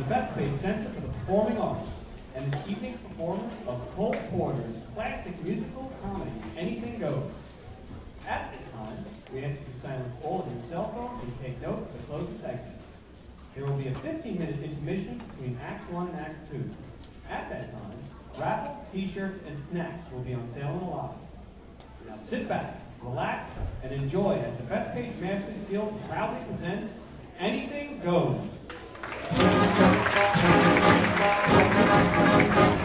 the Bethpage Center for the Performing Arts and this evening's performance of Cole Porter's classic musical comedy, Anything Goes. At this time, we ask you to silence all of your cell phones and take note of the closing segment. There will be a 15-minute intermission between Acts 1 and Act 2. At that time, raffles, t-shirts, and snacks will be on sale in the lobby. Now sit back, relax, and enjoy as the Bethpage Masquer's Guild proudly presents Anything Goes. Thank you.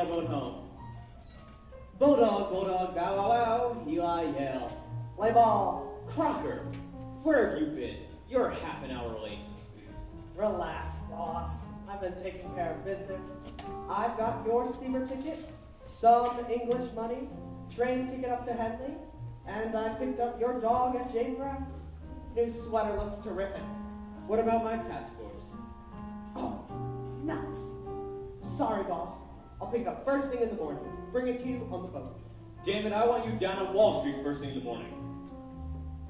Elbow home. Bulldog, bulldog, bow wow wow, Eli yell. Play ball. Crocker, where have you been? You're half an hour late. Relax, boss. I've been taking care of business. I've got your steamer ticket, some English money, train ticket up to Henley, and I picked up your dog at J. Press. New sweater looks terrific. What about my passport? Oh, nuts. Sorry, boss. I'll pick up first thing in the morning. Bring it to you on the boat. Damn it, I want you down on Wall Street first thing in the morning.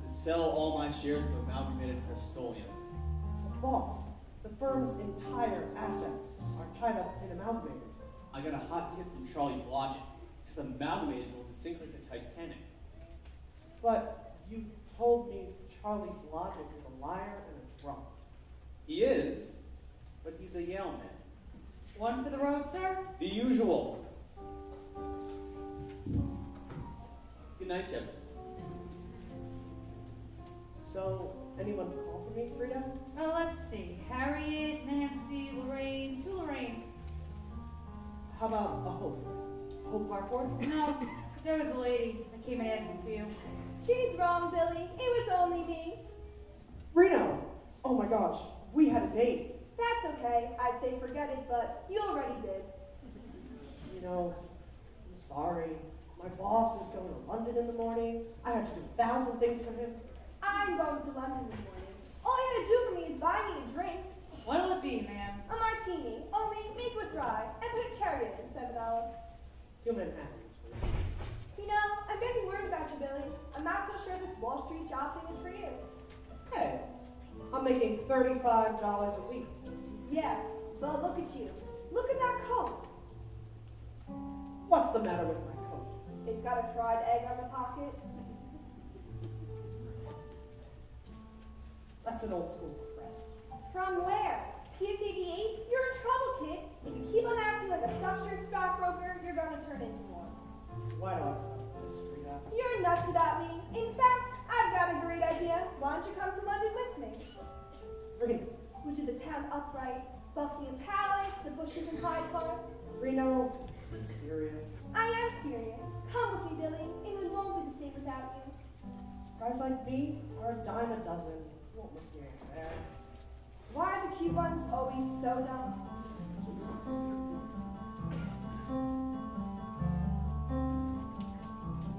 To sell all my shares of Amalgamated Crestolium. Boss, the firm's entire assets are tied up in Amalgamated. I got a hot tip from Charlie Blodgett. He says Amalgamated will sink like the Titanic. But you told me Charlie Blodgett is a liar and a drunk. He is, but he's a Yale man. One for the road, sir? The usual. Good night, Jim. So, anyone call for me, Frida? Well, let's see. Harriet, Nancy, Lorraine, two Lorraines. How about a Hope? Hope Harcourt? No, there was a lady that came and asked for you. She's wrong, Billy. It was only me. Reno! Oh my gosh, we had a date. That's okay. I'd say forget it, but you already did. You know, I'm sorry. My boss is going to London in the morning. I have to do a thousand things for him. I'm going to London in the morning. All you gotta do for me is buy me a drink. What'll it be, ma'am? A martini, only make with rye, and put a cherry in it instead of olive. Two Manhattans, please. You know, I'm getting worried about you, Billy. I'm not so sure this Wall Street job thing is for you. Hey, I'm making $35 a week. But look at you. Look at that coat. What's the matter with my coat? It's got a fried egg on the pocket. That's an old school crest. From where? PS88? You're in trouble, kid. If you keep on acting like a stuffed shirt stockbroker, you're gonna turn into one. Why do I talk this, Frida? You're nuts about me. In fact, I've got a great idea. Why don't you come to London with me? Reno, We'll do the town upright, Buckingham Palace, the bushes in Hyde Park. Reno, be serious. I am serious. Come with me, Billy. England won't be the same without you. Guys like me are a dime a dozen. You won't miss me there. Why are the cute ones always so dumb?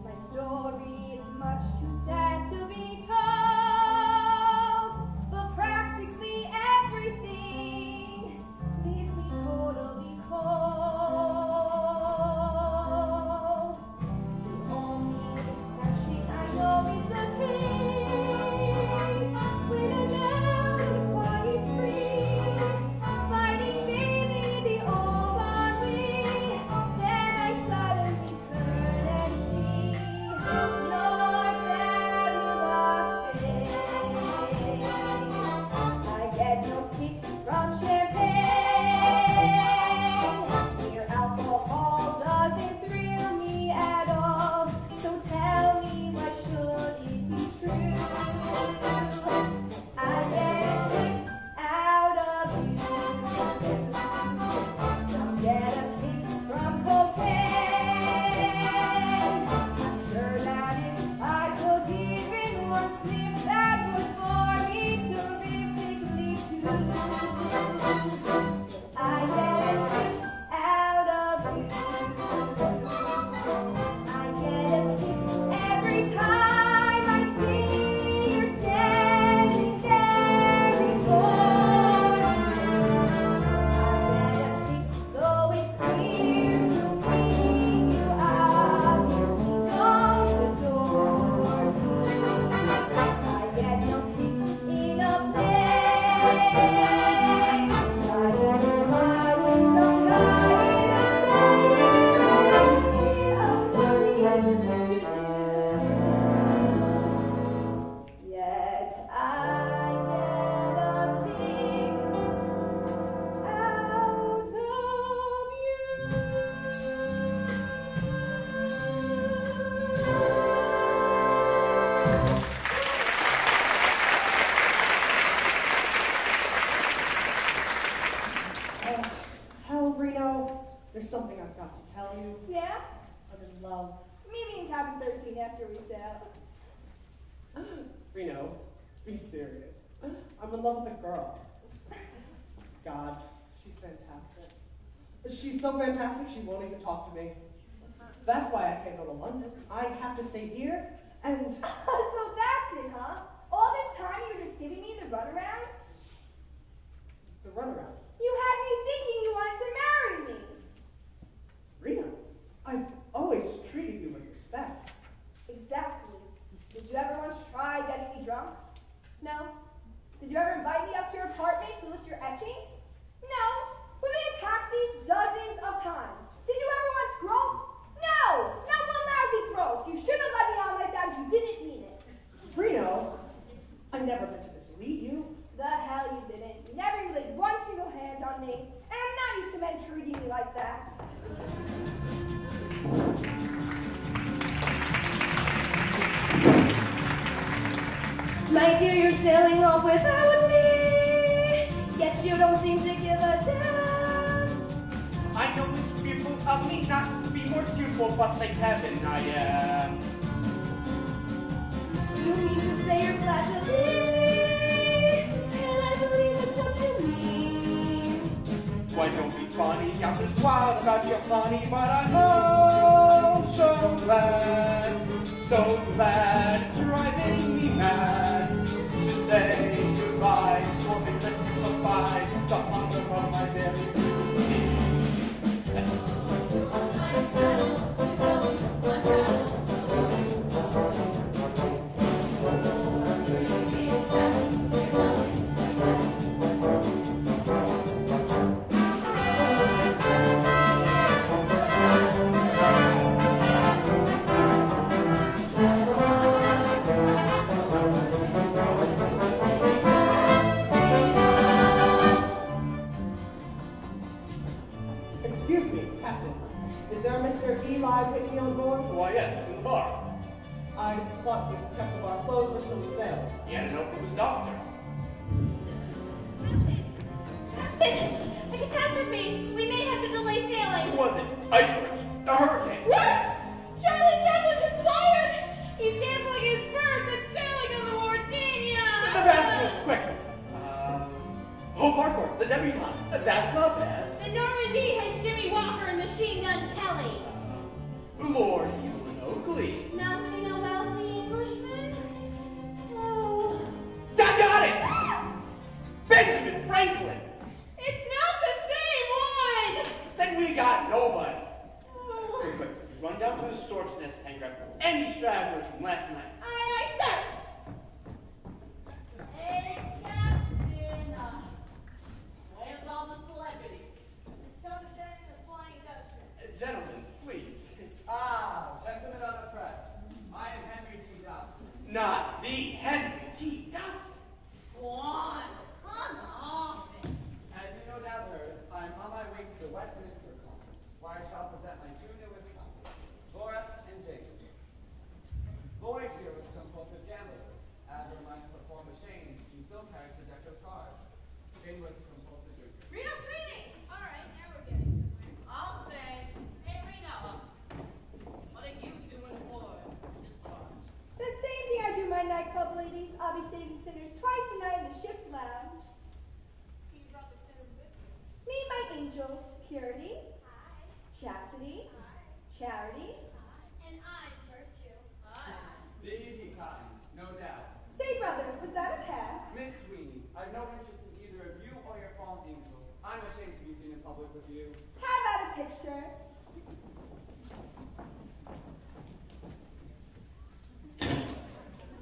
My story is much too sad to be told, in love. Me in cabin 13 after we sail. Reno, be serious. I'm in love with a girl. God, she's fantastic. She's so fantastic she won't even talk to me. That's why I can't go to London. I have to stay here and so that's it, huh? All this time you were just giving me the runaround? the runaround. You had me thinking you wanted to marry me. Reno, I've always treated you with respect. Exactly. Did you ever once try getting me drunk? No. Did you ever invite me up to your apartment to look at your etchings? No. We've been in taxis dozens of times. Did you ever once grope? No. Not one As a perform a Shane, she still carries the deck of cards. Jane was a compulsive drinker. Reno Sweeney! All right, now we're getting somewhere. I'll say, hey, Reno, what are you doing for this barge? The same thing I do my nightclub ladies. I'll be saving sinners twice a night in the ship's lounge. So you brought the sinners with you? Meet my angels, Purity, Chastity, Charity. And I'm Virtue. Hi. The easy kind, no doubt. Say, brother, was that a pass? Miss Sweeney, I've no interest in either of you or your fallen angels. I'm ashamed to be seen in public with you. How about a picture?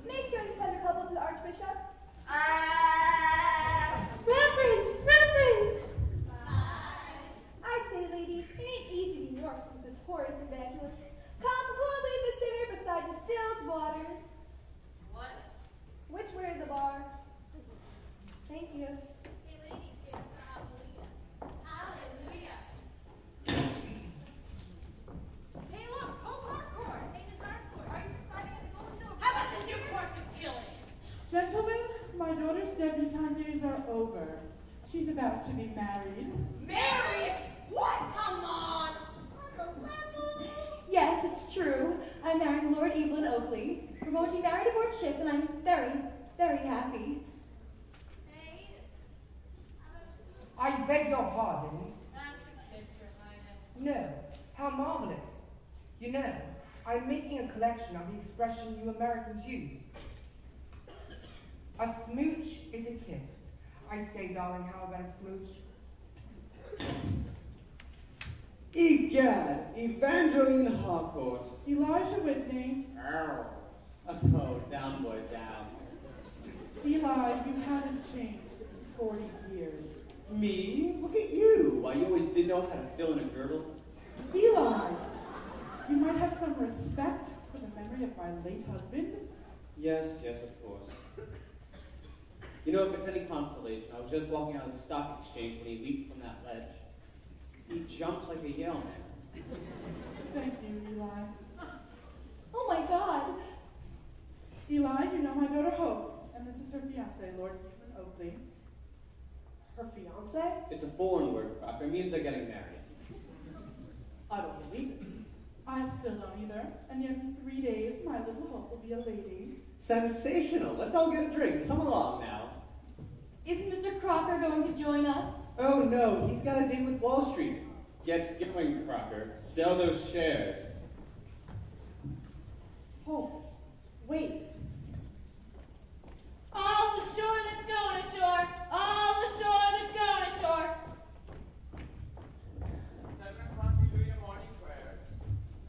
Make sure you send a couple to the Archbishop. Ah! Reverend, Reverend! I say, ladies, it ain't easy to be New York's most notorious evangelist. Come, who will lead the sinner beside distilled waters? Which way is the bar? Thank you. Hey, ladies, here for Hallelujah. Hallelujah. Gentlemen, my daughter's debutante days are over. She's about to be married. Mary! What? Come on! Uncle Level! Yes, it's true. I'm marrying Lord Evelyn Oakleigh. We're going to be married aboard ship, and I'm very, very happy. Maid? I beg your pardon. That's a kiss, Your No. How marvelous. You know, I'm making a collection of the expression you Americans use. A smooch is a kiss. I say, darling, how about a smooch? Egad, Evangeline Harcourt. Elisha Whitney, Ow. Oh, down, boy, down. Eli, you haven't changed in 40 years. Me? Look at you. Why, you always did know how to fill in a girdle. Eli, you might have some respect for the memory of my late husband. Yes, yes, of course. You know, if it's any consolation, I was just walking out of the stock exchange when he leaped from that ledge. He jumped like a Yale man. Thank you, Eli. Oh my God! Eli, you know my daughter Hope, and this is her fiance, Lord Oakleigh. Her fiance? It's a foreign word, Crocker. It means they're getting married. I don't believe it. I still don't either, and yet in three days my little Hope will be a lady. Sensational. Let's all get a drink. Come along now. Isn't Mr. Crocker going to join us? Oh, no. He's got a date with Wall Street. Get going, Crocker. Sell those shares. Oh, Wait. All ashore that's going ashore. All ashore that's going ashore. Seven o'clock you do your morning prayers.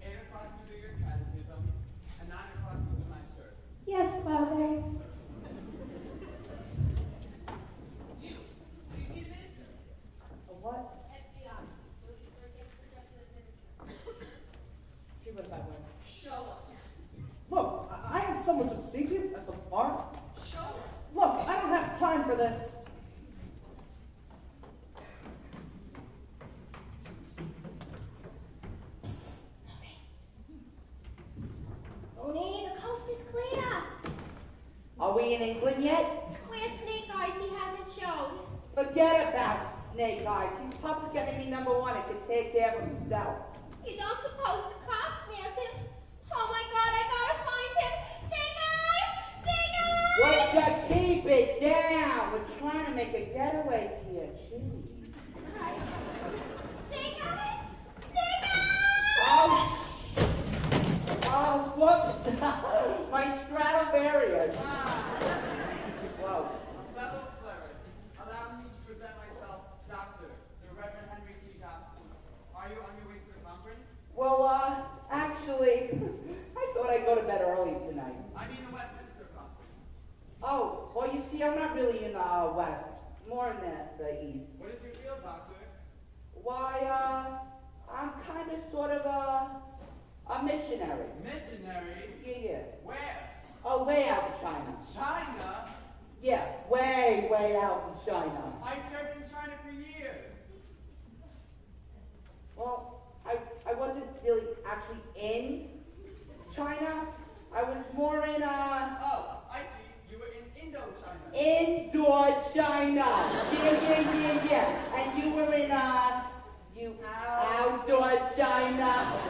Eight o'clock you do your catechisms. And nine o'clock you do my service. Yes, Father. You, what do you need a minister? A what? FBI. Looking for a gift suggested minister. See what that way. Show us. Look, I, I have someone to see to at the park. Show us. Look, I don't have time for this. Oni, the coast is clear. Are we in England yet? Where's Snake Eyes? He hasn't shown. Forget about Snake Eyes. He's public enemy number one and can take care of himself. You don't suppose the cops nabbed him? Oh my god, I gotta find him! Would you keep it down? We're trying to make a getaway here. Jeez. Snake Eyes! Snake Eyes! Oh, Oh, whoops. My Stradivarius. Whoa. A fellow cleric, allow me to present myself, Doctor, the Reverend Henry T. Dobson. Are you on your way to the conference? Well, uh, actually, I thought I'd go to bed early tonight. I mean the conference. Oh, well, you see, I'm not really in uh, West, more in the, the East. What is your field, Doctor? Why, uh, I'm kind of sort of a, a missionary. Missionary? Yeah, yeah. Where? Oh, way out in China. China? Yeah, way, way out in China. I've served in China for years. Well, I, I wasn't really actually in China. I was more in, uh, Oh, I see. You were in Indochina. Indoor China. Yeah, yeah, yeah, yeah. And you were in, uh, you outdoor China.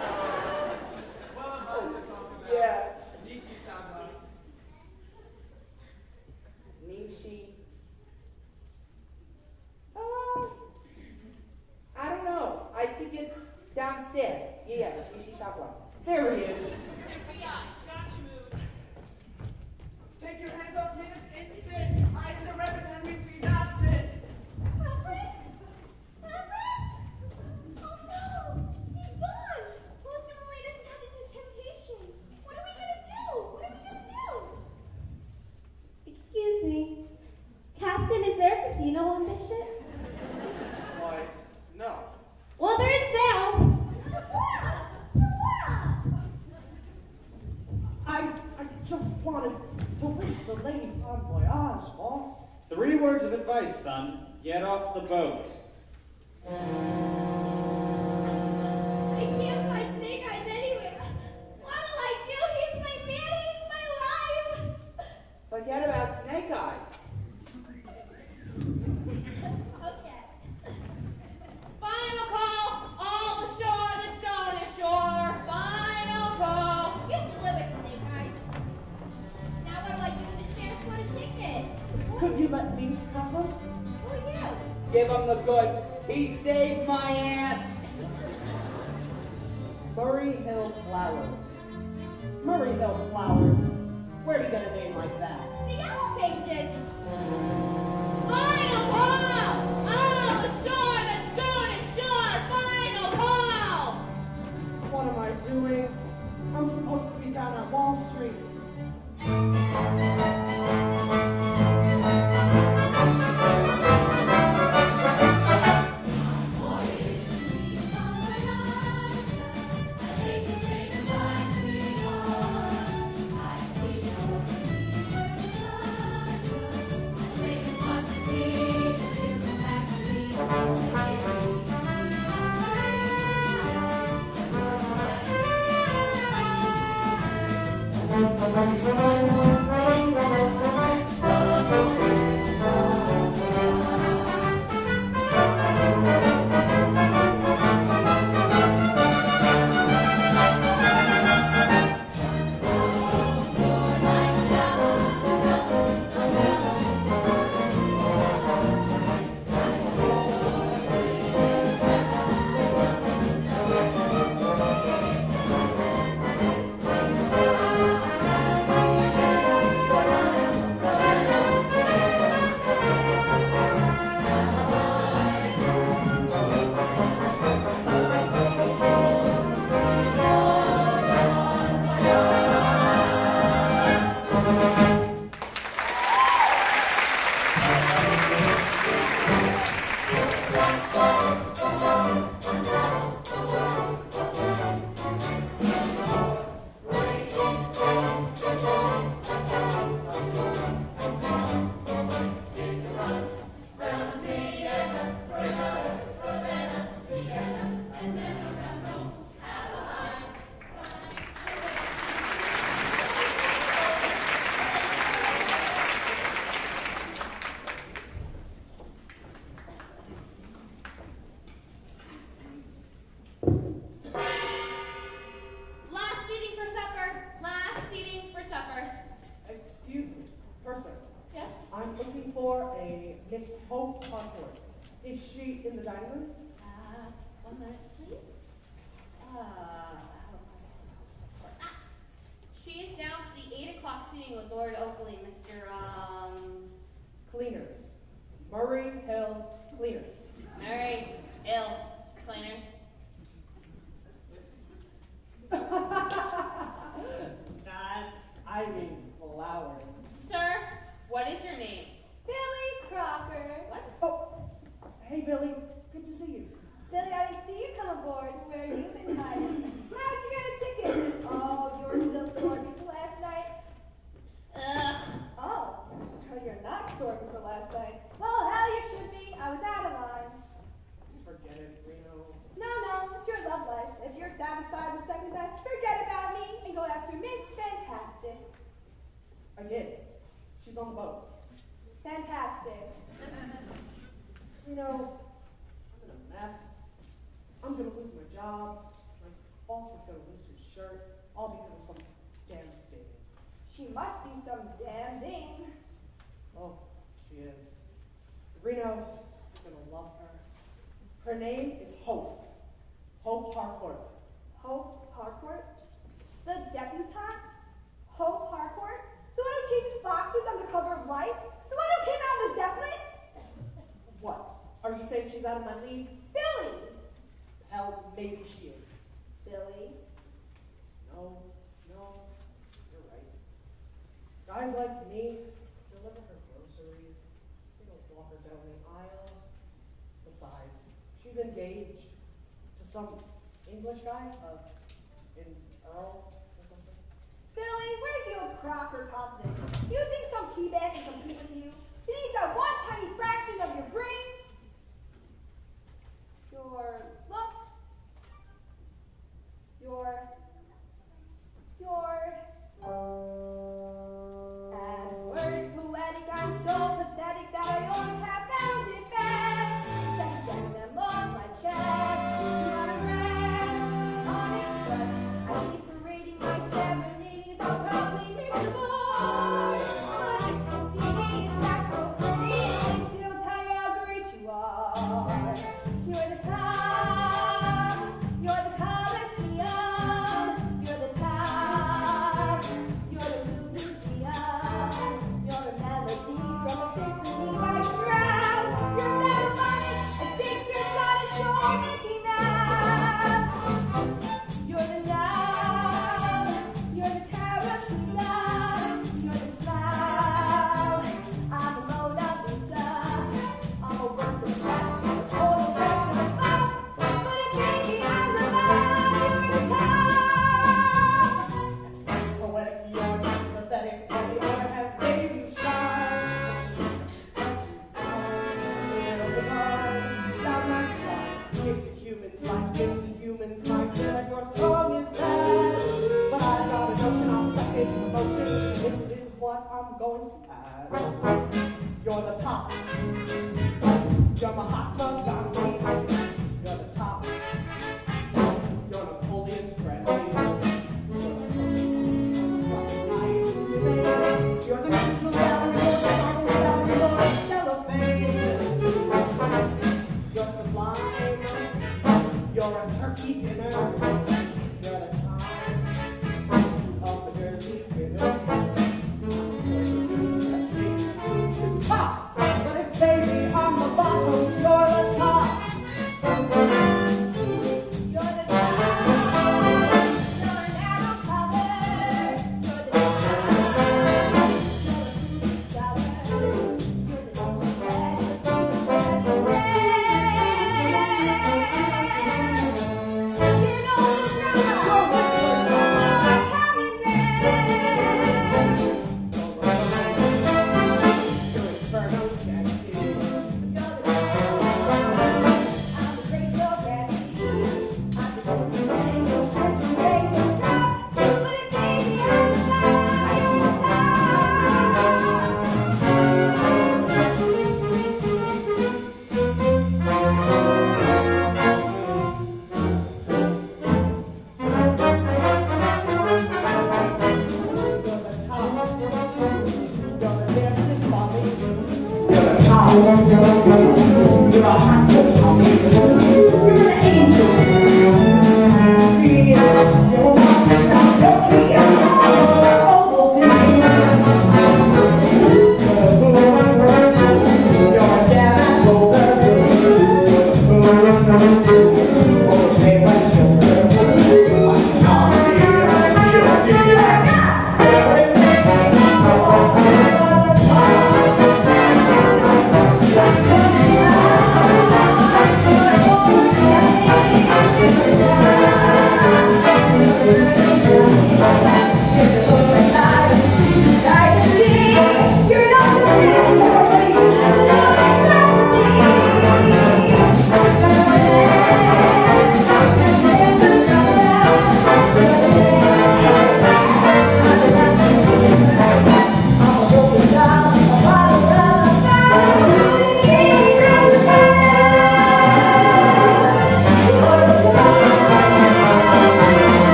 She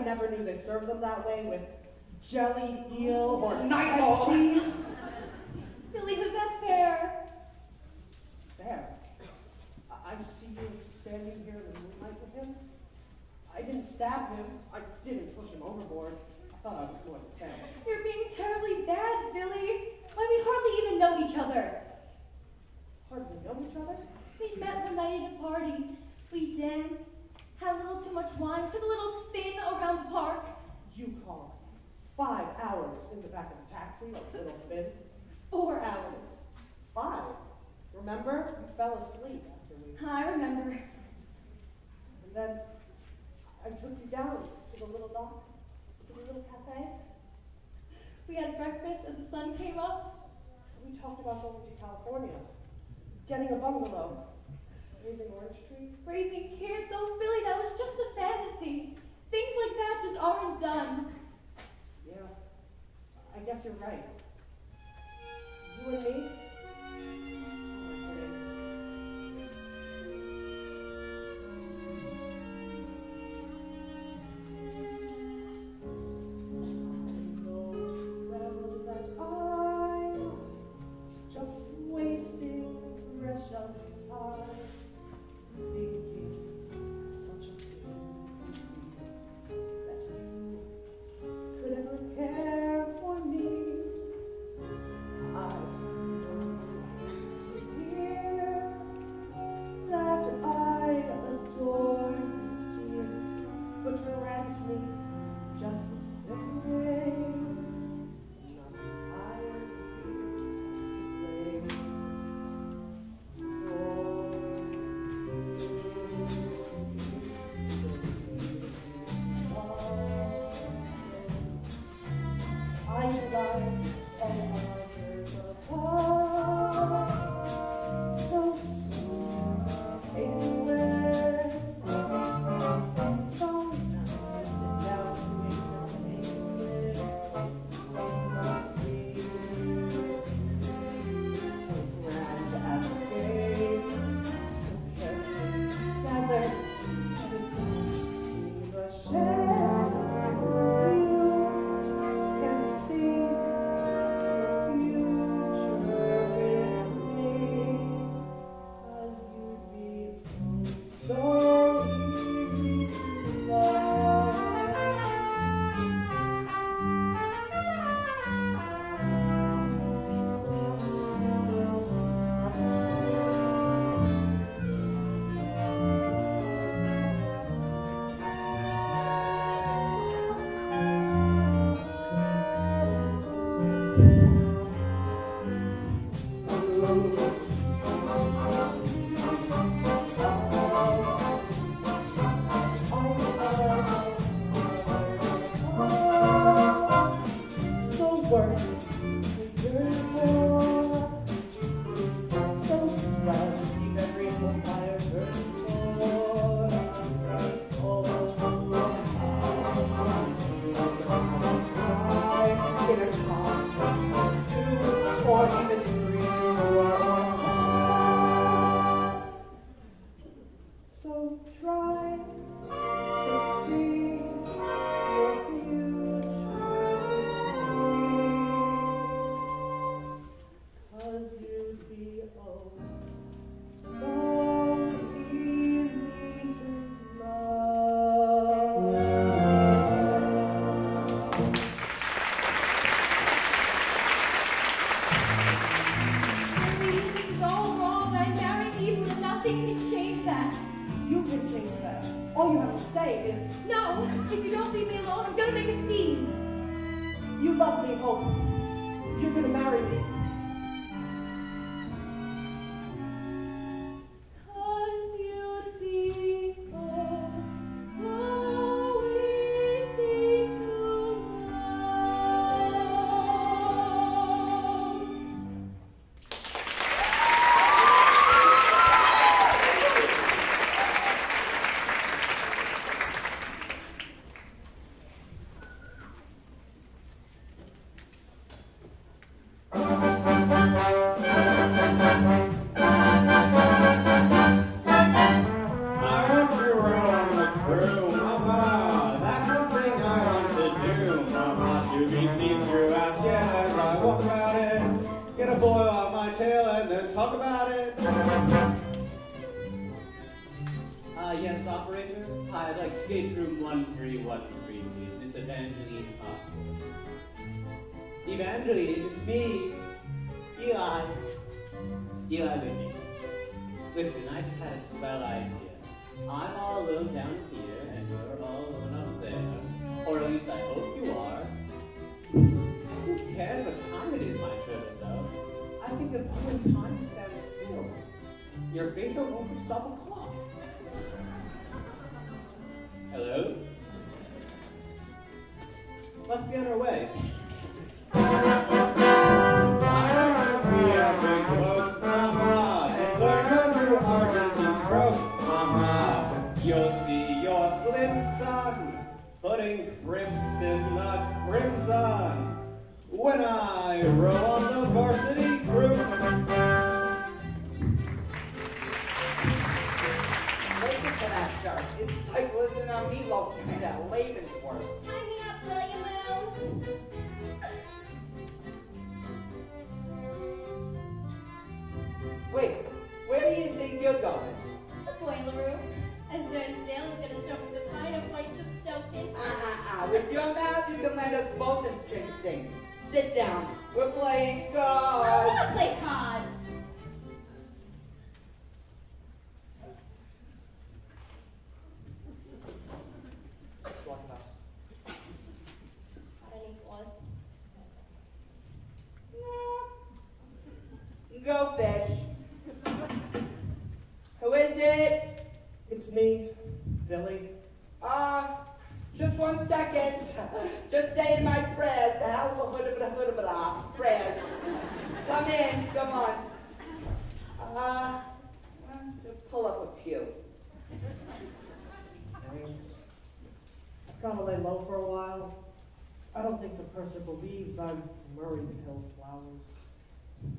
never knew they served them that way with jelly, eel, or Nightball. cheese. Billy, was that fair? There. I, I see you standing here in the moonlight with him. I didn't stab him. I didn't push him overboard. I thought I was more than ten. You're being terribly bad, Billy. Why, we hardly even know each other. Hardly know each other? We met one night at a party. We danced, had a little too much wine, took a little spin around the park. You call five hours in the back of a taxi, little spin. Four hours. Five. Remember? You fell asleep after we. I remember. And then I took you down to the little docks, to the little cafe. We had breakfast as the sun came up. We talked about going to California, getting a bungalow, raising orange trees. Raising kids. Oh, Billy, that was just a fantasy. Things like that just aren't done. Yeah, I guess you're right. You and me?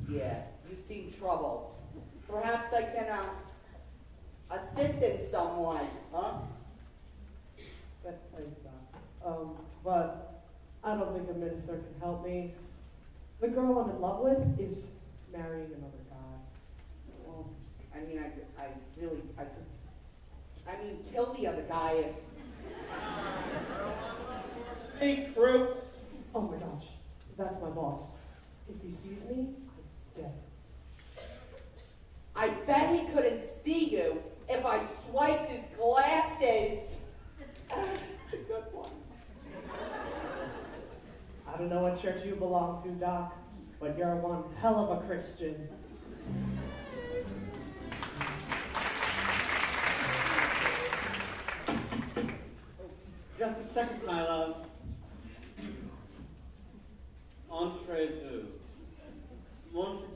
Yeah, you seem troubled. Perhaps I can uh, assist in someone, huh? But. Uh, um, but I don't think a minister can help me. The girl I'm in love with is marrying another guy. Well, I mean, I, I really, I could, I mean, kill the other guy if. Hey, crew. Oh my gosh, that's my boss. If he sees me, I'm dead. I bet he couldn't see you if I swiped his glasses. That's a good one. I don't know what church you belong to, Doc, but you're one hell of a Christian. Just a second, my love. Entree deux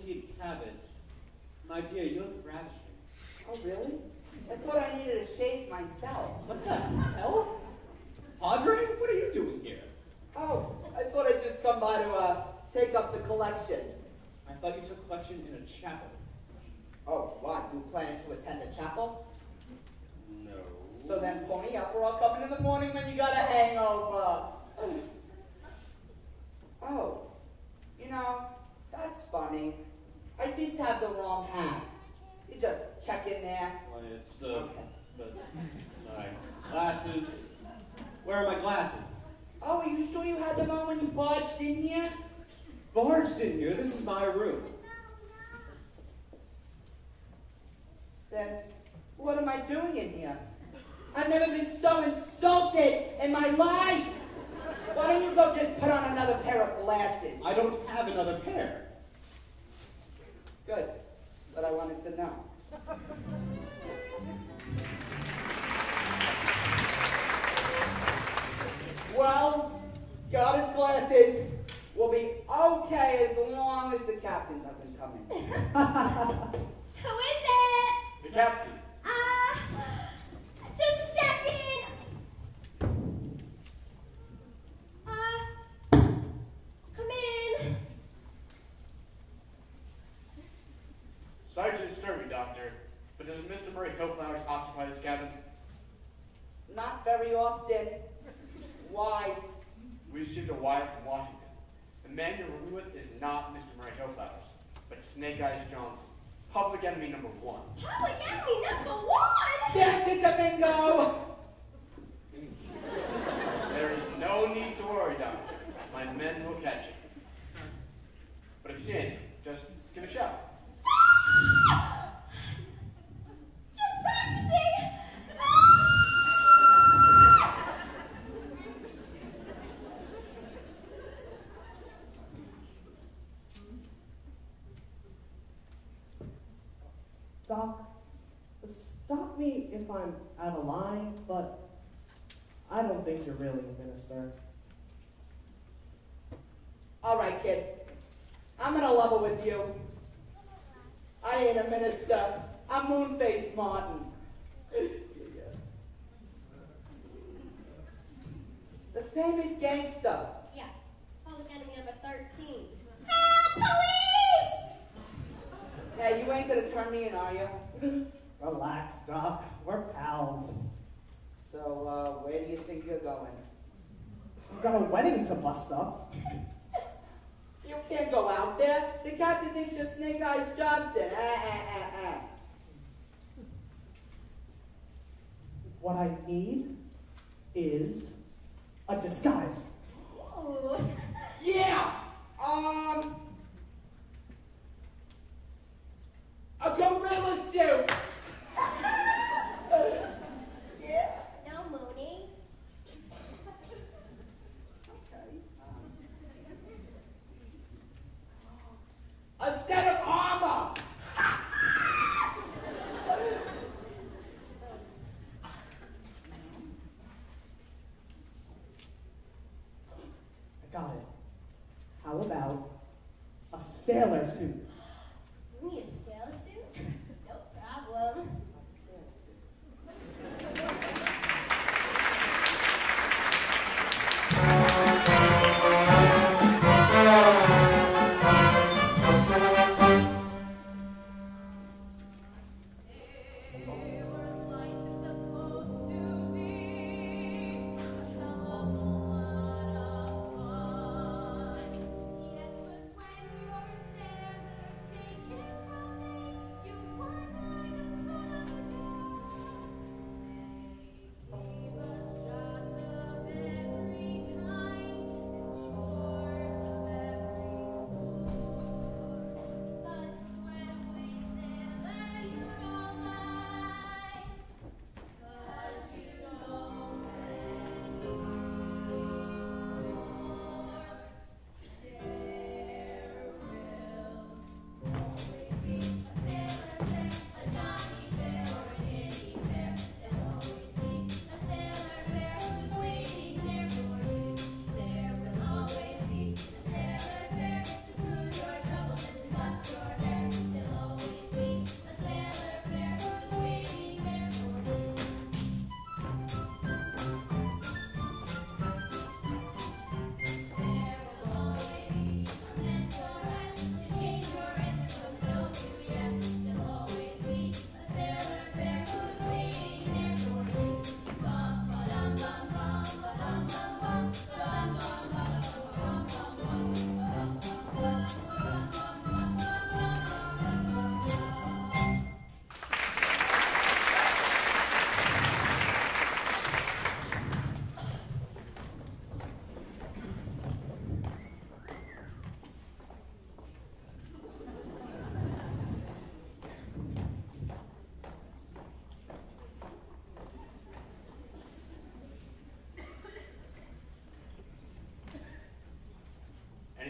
petit cabbage. My dear, you look ravishing. Oh, really? I thought I needed a shave myself. What the hell? Padre, what are you doing here? Oh, I thought I'd just come by to uh, take up the collection. I thought you took collection in a chapel. Oh, what? You planning to attend a chapel? No. So then pony up, or I'll come in in the morning when you got a hangover. Oh, you know, that's funny. I seem to have the wrong hat. You just check in there. Why, it's uh, the my glasses. Where are my glasses? Oh, are you sure you had them on when you barged in here? Barged in here. This is my room. Then what am I doing in here? I've never been so insulted in my life. Why don't you go just put on another pair of glasses? I don't have another pair. Good. But I wanted to know. Well, got his glasses. We'll be okay as long as the captain doesn't come in. Who is it? The captain. Uh, just a second. Uh, come in. Sorry to disturb you, Doctor, but does Mr. Murray Hillflowers occupy this cabin? Not very often. Why? We received a wire from Washington. The man you're rooming with is not Mr. Murray Hillflowers, but Snake Eyes Johnson, public enemy number one. Public enemy number one. Santa Domingo! There is no need to worry, Doctor. My men will catch you. But if you see anything, just give a shout. Just practicing. Doc, stop me if I'm out of line, but I don't think you're really a minister. All right, kid. I'm gonna level with you. I ain't a minister. I'm Moonface Martin. the famous gangster. Yeah. Public enemy number 13. Help! Police! Hey, you ain't gonna turn me in, are you? Relax, Doc. We're pals. So, uh, where do you think you're going? We've got a wedding to bust up. You can't go out there. The captain thinks you're Snake Eyes Johnson. Ah, ah, ah, ah. What I need is a disguise. Oh. Yeah! Um. A gorilla suit! yeah. No, Mooney. A set of armor! I got it. How about a sailor suit?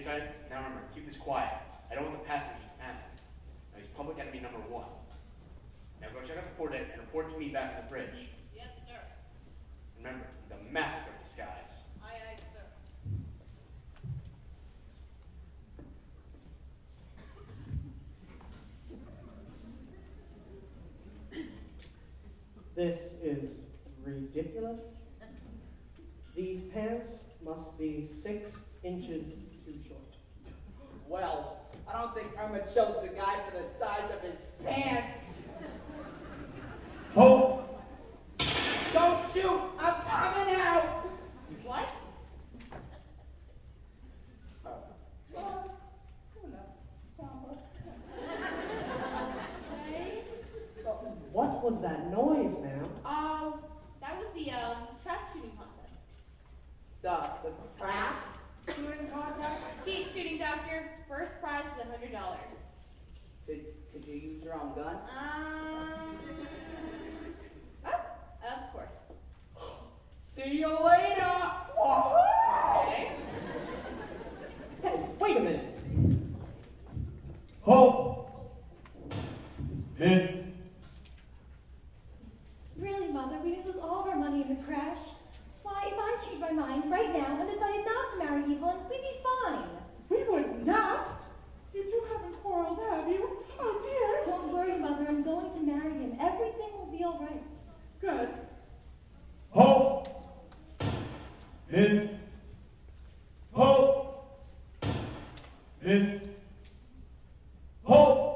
Now remember, keep this quiet. I don't want the passengers to panic. Now he's public enemy number one. Now go check out the port deck and report to me back at the bridge. Yes, sir. Remember, he's a master of disguise. Aye, aye, sir. This is ridiculous. These pants must be six inches too short. Well, I chose the guy for the size of his pants. Hope! Don't shoot! I'm coming out! What? What was that noise, ma'am? Um, that was the um, trap shooting contest. The, the crap shooting contest? Skeet shooting, doctor. First prize is a hundred dollars. Did, could you use your own gun? Um, oh, of course. See you later! Okay. Hey, wait a minute. Hope! Miss, Really, Mother, we didn't lose all of our money in the crash. Why, if I changed my mind right now and decided not to marry Evelyn, we'd be fine. We would not. You two haven't quarreled, have you? Oh dear. Don't worry, Mother, I'm going to marry him. Everything will be all right. Good. Hope! Miss, Hope! Miss, Hope!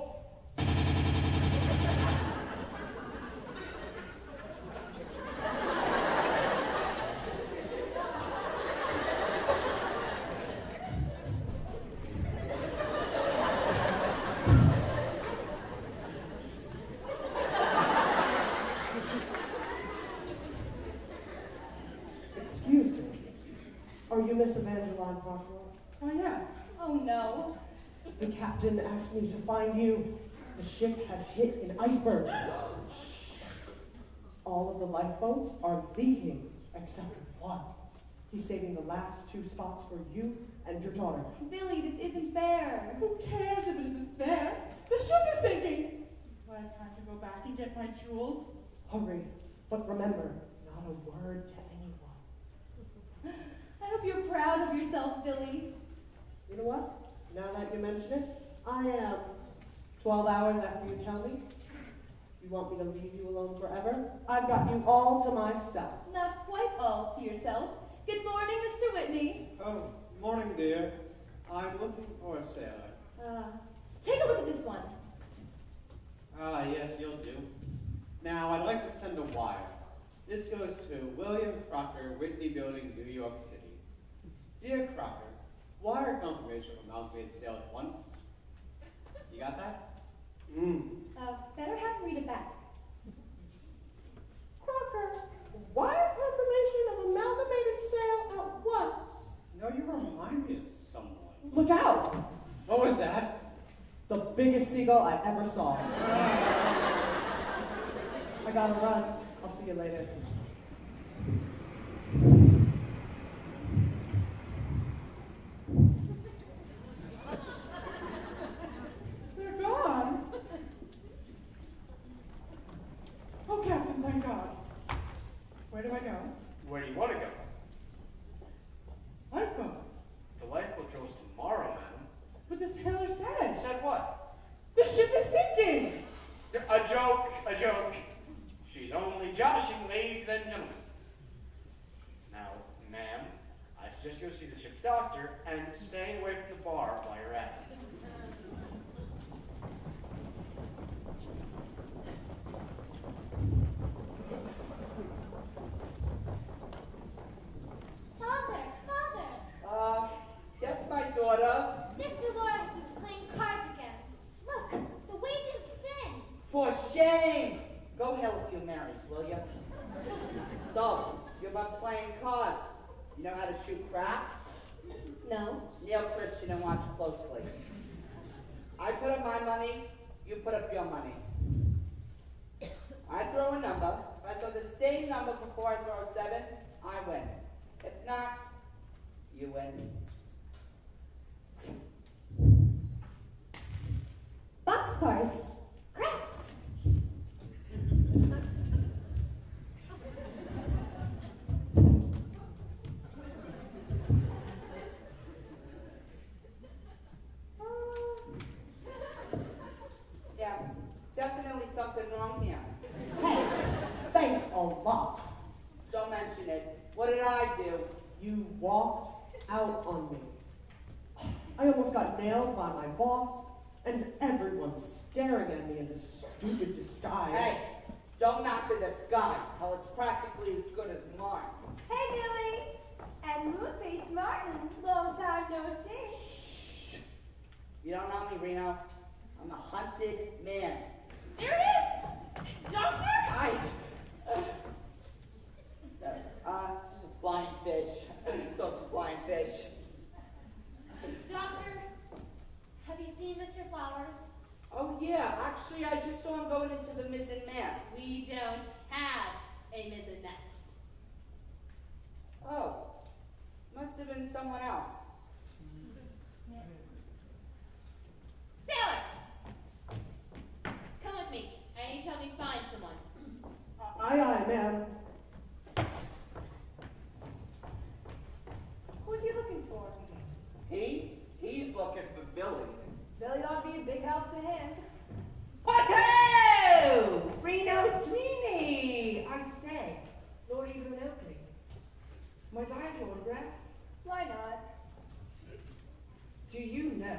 Excuse me. Are you Miss Evangeline Rockwell? Oh yes. Oh no. The captain asked me to find you. The ship has hit an iceberg. All of the lifeboats are leaving except one. He's saving the last two spots for you and your daughter. Billy, this isn't fair. Who cares if it isn't fair? The ship is sinking. Do I have time to go back and get my jewels? Hurry, but remember, not a word to. I hope you're proud of yourself, Billy. You know what? Now that you mention it, I am. Twelve hours after you tell me. You want me to leave you alone forever? I've got you all to myself. Not quite all to yourself. Good morning, Mr. Whitney. Oh, morning, dear. I'm looking for a sailor. Uh, take a look at this one. Ah, yes, you'll do. Now, I'd like to send a wire. This goes to William Crocker, Whitney Building, New York City. Dear Crocker, wire confirmation from Malgrade sailed once. You got that? Hmm. Uh, better have him read it back. Crocker, wire confirmation of amalgamated sale at once. No, you remind me of someone. Look out! What was that? The biggest seagull I ever saw. I gotta run. I'll see you later. They're gone. Oh, Captain, thank God. Where do I go? Where do you want to go? Lifeboat. The lifeboat goes tomorrow, madam. But the sailor said. Said what? The ship is sinking. A joke, a joke. She's only joshing, ladies and gentlemen. Now, ma'am, I suggest you go see the ship's doctor and stay away from the bar while you're at it. For shame! Go hell if you're married, will you? so, you're both playing cards. You know how to shoot craps? No. Neil Christian and watch closely. I put up my money, you put up your money. I throw a number. If I throw the same number before I throw a seven, I win. If not, you win. Boxcars. A lot. Don't mention it. What did I do? You walked out on me. I almost got nailed by my boss, and everyone's staring at me in this stupid disguise. Hey, don't knock the disguise. Hell, it's practically as good as mine. Hey, Billy! And Moonface Martin, long time no see. Shh! You don't know me, Reno. I'm a hunted man. There it is! Doctor? I. Uh, just a flying fish. Saw some flying fish. Doctor, have you seen Mr. Flowers? Oh yeah, actually, I just saw him going into the mizzen mast. We don't have a mizzen nest. Oh, must have been someone else. Sailor! Come with me. I need to help me find someone. Aye, aye, ma'am. Who's he looking for? He? He's looking for Billy. Billy ought to be a big help to him. Whatto! Reno Sweeney! I say, Lord Evelyn Oakleigh. Might I have your autograph? Why not? Do you know,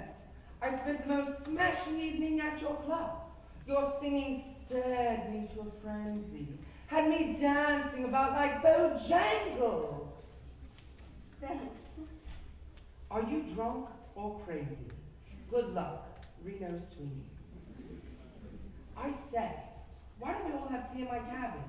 I spent the most smashing evening at your club. Your singing stirred me to a frenzy, had me dancing about like Bojangles. Thanks. Are you drunk or crazy? Good luck, Reno Sweeney. I said, why don't we all have tea in my cabin?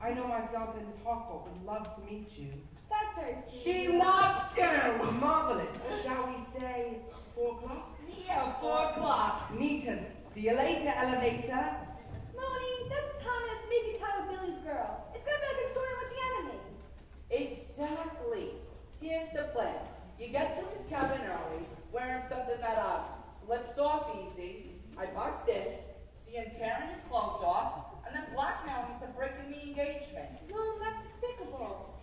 I know my fiance, Miss Harcourt, would love to meet you. That's very sweet. She loves you! Marvelous. Shall we say four o'clock? Yeah, four o'clock. Meet us. See you later, elevator. Mooney, that's the time that's making time with Billy's girl. It's gonna be like a sword with the enemy. Exactly. Here's the plan. You get to his cabin early, wearing something that uh, slips off easy. I bust in, see him tearing your clothes off, and then blackmail me to breaking the engagement. No, that's despicable.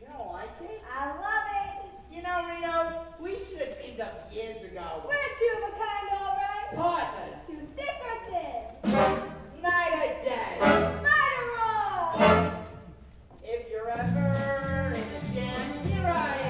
You don't like it? I love it. You know, Reno, we should have teamed up years ago. We're two of a kind, all right? Partners. Two thick or If you're ever in a jam, here I am.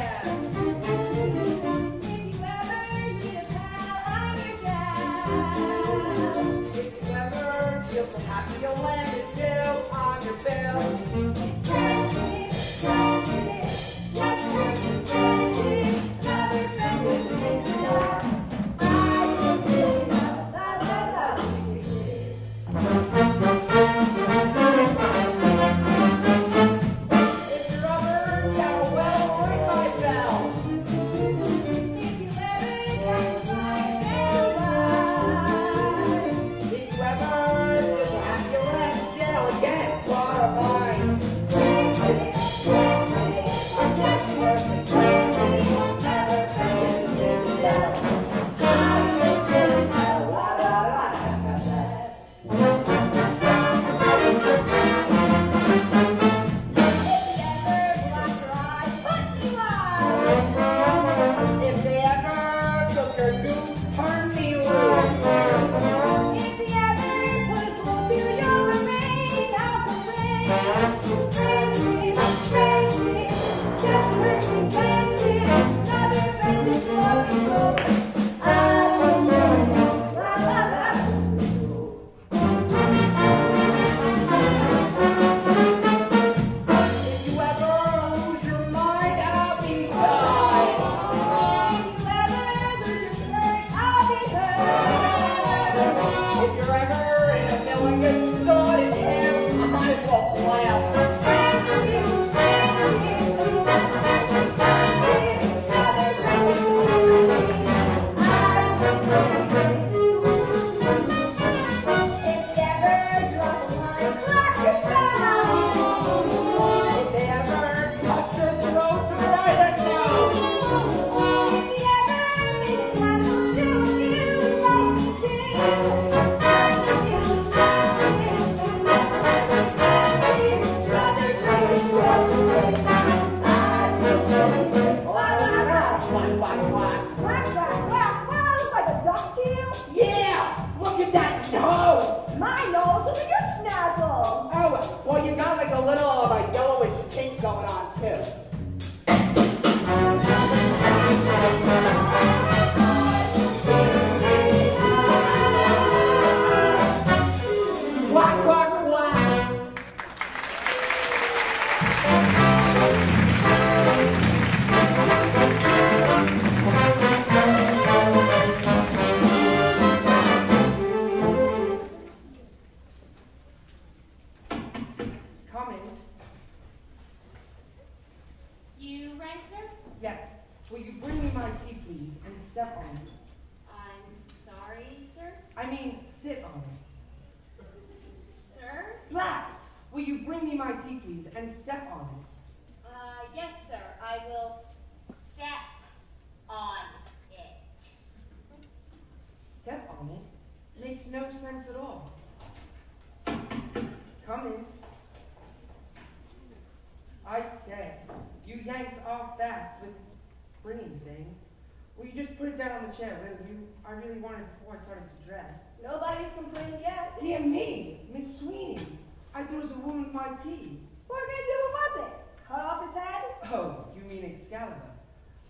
Put it down on the chair, will you? I really wanted before I started to dress. Nobody's complained yet. Dear me, Miss Sweeney. I thought it was a woman with my tea. What are we gonna do with it? Cut off his head? Oh, you mean Excalibur.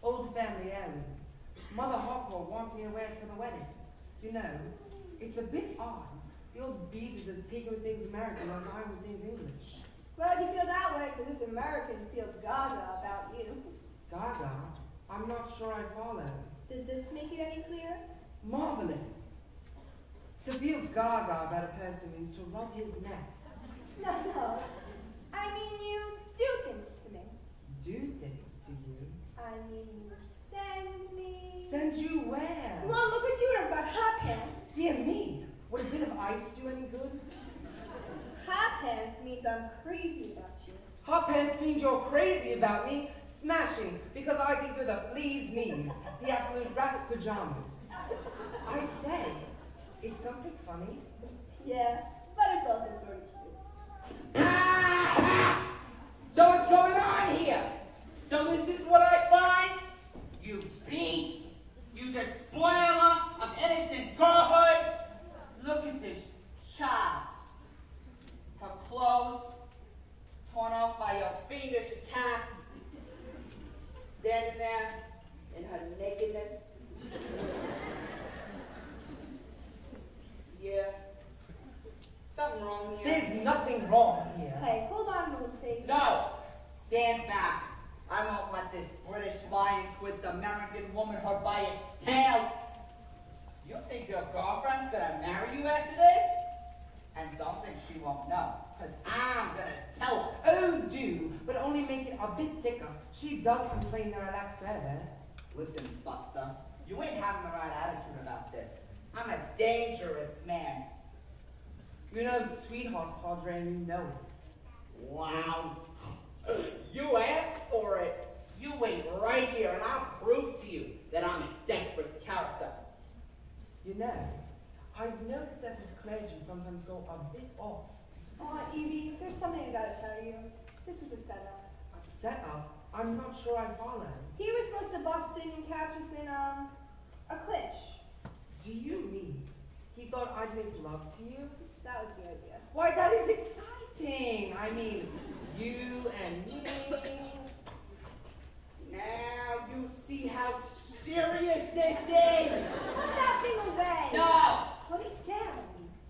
Old family heirloom. Mother Hawthorne wants me to wear it for the wedding. You know, it's a bit odd. The old beast is taken with things American as I am with things English. Glad you feel that way, because this American feels gaga about you. Gaga? I'm not sure I follow. Does this make it any clearer? Marvelous. To feel gaga about a person means to rub his neck. No, no. I mean, you do things to me. Do things to you. I mean, you send me. Send you where? Mom, look at you I've got hot pants. Dear me. Would a bit of ice do any good? Hot pants means I'm crazy about you. Hot pants means you're crazy about me. Smashing, because I think you're the flea's knees, the absolute rat's pajamas. I say, is something funny? Yeah, but it's also sort of cute. Ah! So what's going on here? So this is what I find? You beast! You despoiler of innocent girlhood! Look at this child. Her clothes torn off by your fiendish attacks. Standing there in her nakedness. Yeah. Something wrong here. There's nothing wrong here. Hey, hold on, little face. No! Stand back. I won't let this British lion twist American womanhood by its tail. You think your girlfriend's gonna marry you after this? And don't think she won't know, because I'm gonna tell her. Oh, do, but only make it a bit thicker. She does complain that I lack flavor. Listen, Buster, you ain't having the right attitude about this. I'm a dangerous man. You know, sweetheart, Padre, and you know it. Wow. You asked for it. You wait right here, and I'll prove to you that I'm a desperate character. You know, I've noticed that his clergy sometimes go a bit off. Oh, Evie, there's something I gotta tell you. This was a setup. A setup? I'm not sure I follow. He was supposed to bust in and catch us in, um, a clinch. Do you mean he thought I'd make love to you? That was the idea. Why, that is exciting! I mean, you and me. Now you see how serious this is. Put that thing away. No. Put it down.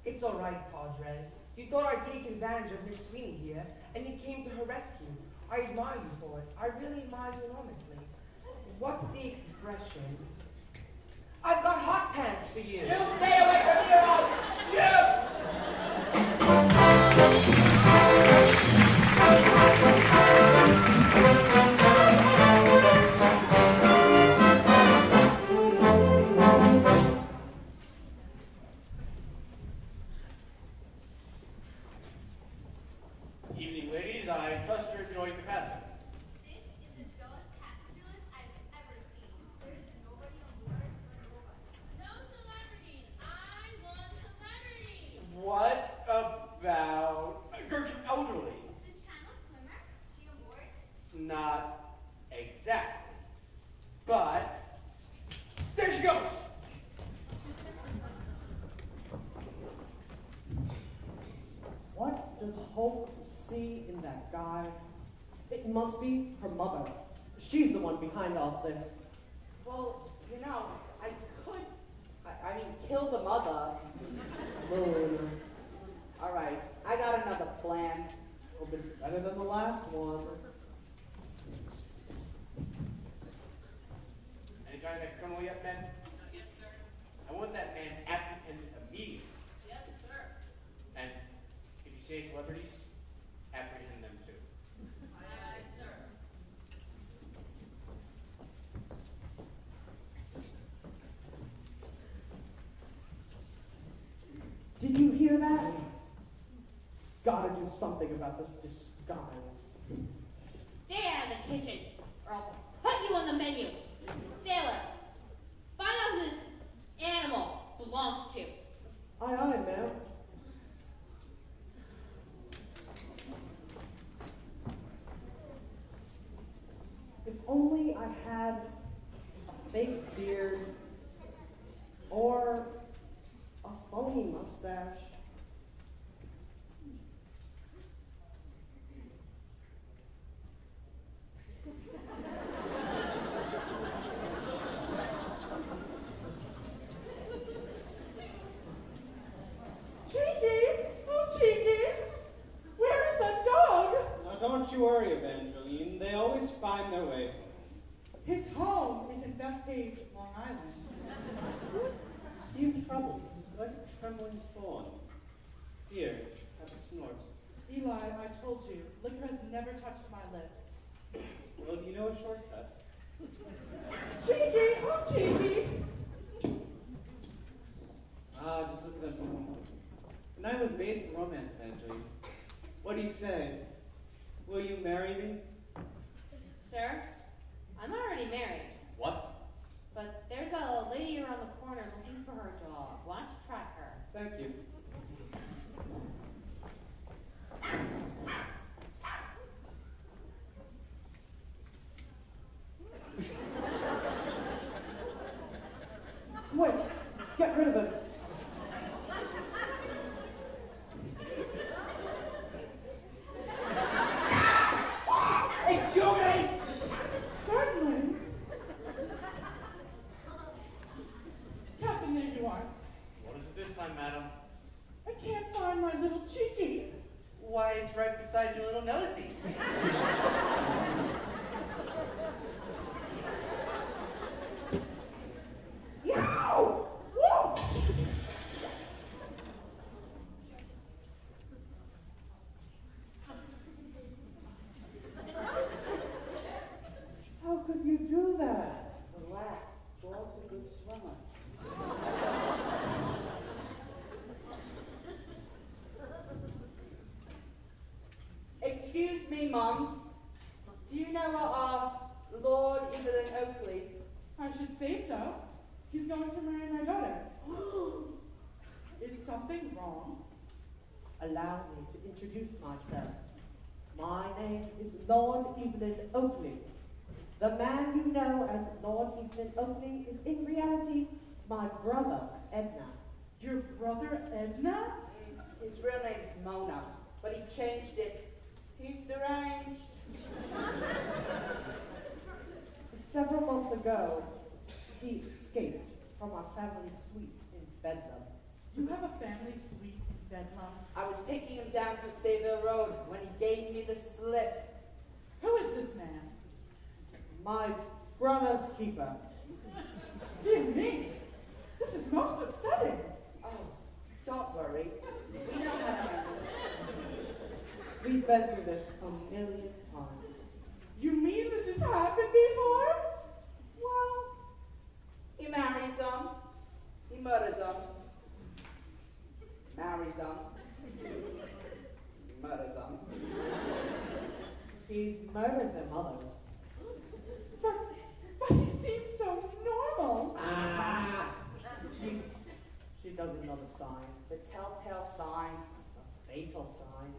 It's all right, Padre. You thought I'd take advantage of Miss Sweeney here, and you came to her rescue. I admire you for it. I really admire you enormously. What's the expression? I've got hot pants for you. You stay away from or I'll shoot! This. Well, you know, I could, I, I mean, kill the mother. Moon. All right, I got another plan. Hope it's better than the last one. Any sign of that criminal yet, Ben? Yes, sir. I want that man apprehended immediately. Yes, sir. And if you say celebrities, apprehend them too. Aye, aye, sir. Did you hear that? Gotta do something about this disguise. Stay out of the kitchen, or I'll put you on the menu. Sailor, find out who this animal belongs to. Aye, aye, ma'am. If only I had a fake beard or a phony mustache. Cheeky! Oh, Cheeky! Where is that dog? Now, don't you worry, Evangeline. They always find their way. home. His home is in Bethpage, Long Island. You seem troubled, like a trembling fawn. Here, have a snort. Eli, I told you, liquor has never touched my lips. Well, do you know a shortcut? Cheeky! Oh, Cheeky! Ah, just look at them. The night was made for romance, Evangeline. What do you say? Will you marry me? Sir, I'm already married, What? but there's a lady around the corner looking for her dog. Why don't you track her? Thank you. Wait, get rid of it. Excuse me! Certainly. Captain, there you are. What is it this time, madam? I can't find my little Cheeky. Why, it's right beside your little nosy. Yow! Woo! How could you do that? Relax. Dogs are good swimmers. Excuse me, mums. Do you know what uh, Lord Evelyn Oakleigh? I should say so. He's going to marry my daughter. Is something wrong? Allow me to introduce myself. My name is Lord Evelyn Oakleigh. The man you know as Lord Evelyn Oakleigh is in reality my brother, Edna. Your brother Edna? His real name's Mona, but he changed it. He's deranged. Several months ago, he escaped from our family suite in Bedlam. You have a family suite Bedlam. I was taking him down to Sayville Road when he gave me the slip. Who is this man? My brother's keeper. Dear me, this is most upsetting. Oh, don't worry. We know how to We've been through this a million times. You mean this has happened before? Well, he marries them. He murders them. Marries them. Murders them. He murders their mothers. But, but he seems so normal. Ah! She, she doesn't know the signs, The telltale signs. the fatal signs.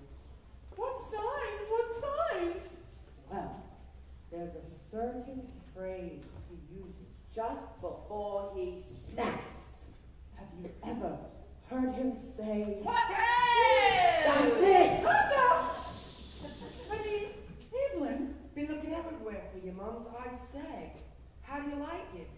What signs? What signs? Well, there's a certain phrase he uses. Just before he snaps. Have you ever heard him say, What day? That's it! I mean, Evelyn, been looking everywhere for your mom's eyes. How do you like it?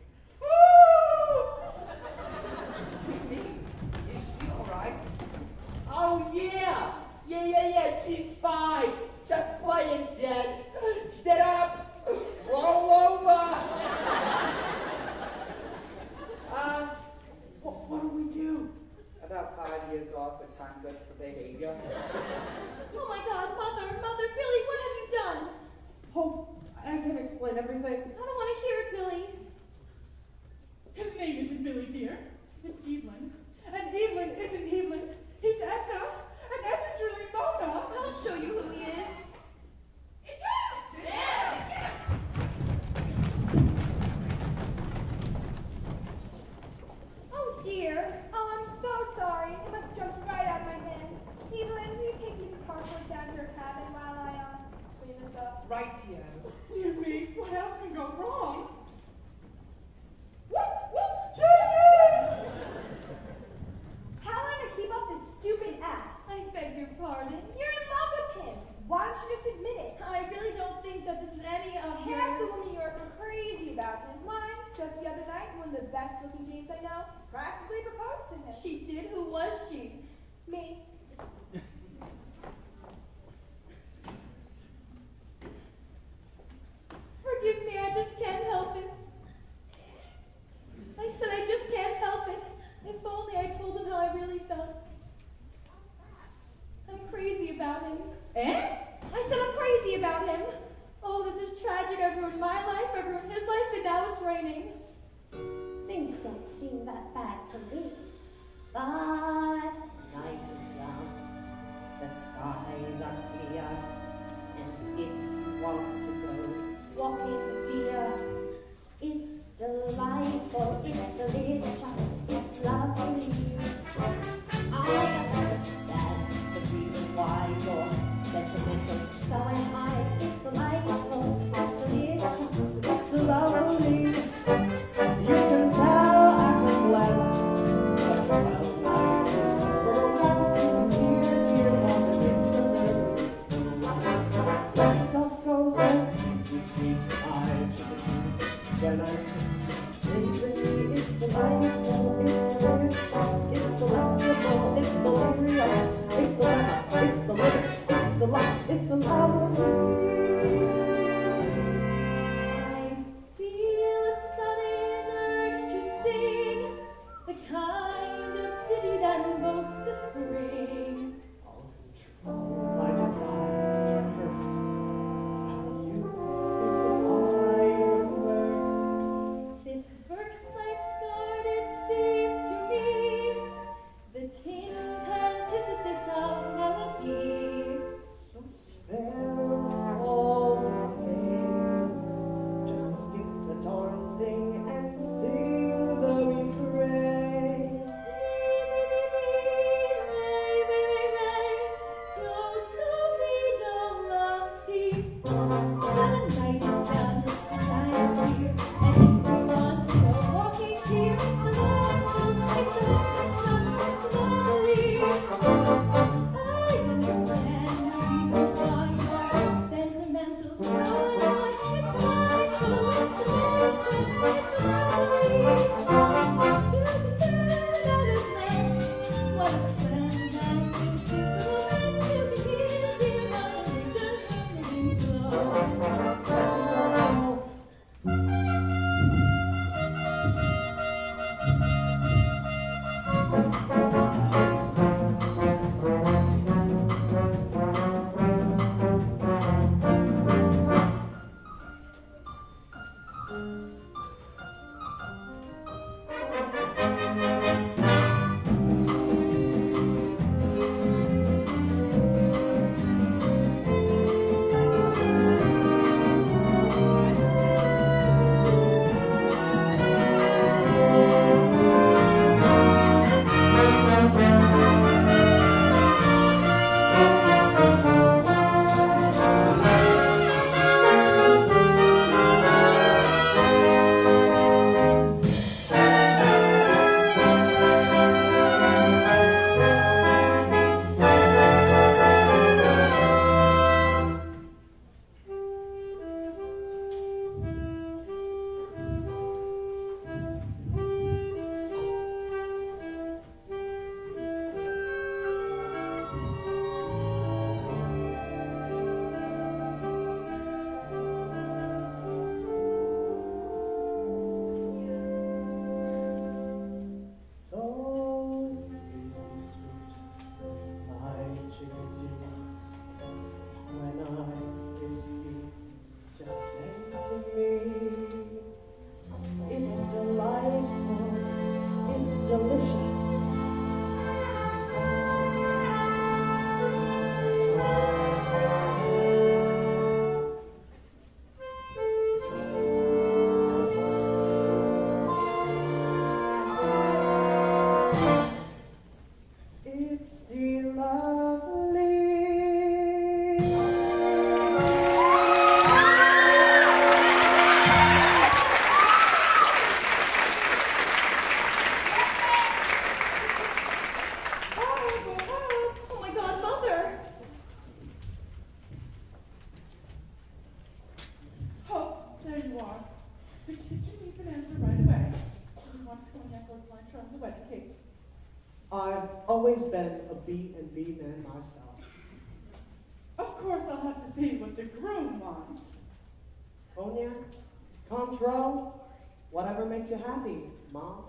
You happy, Mom.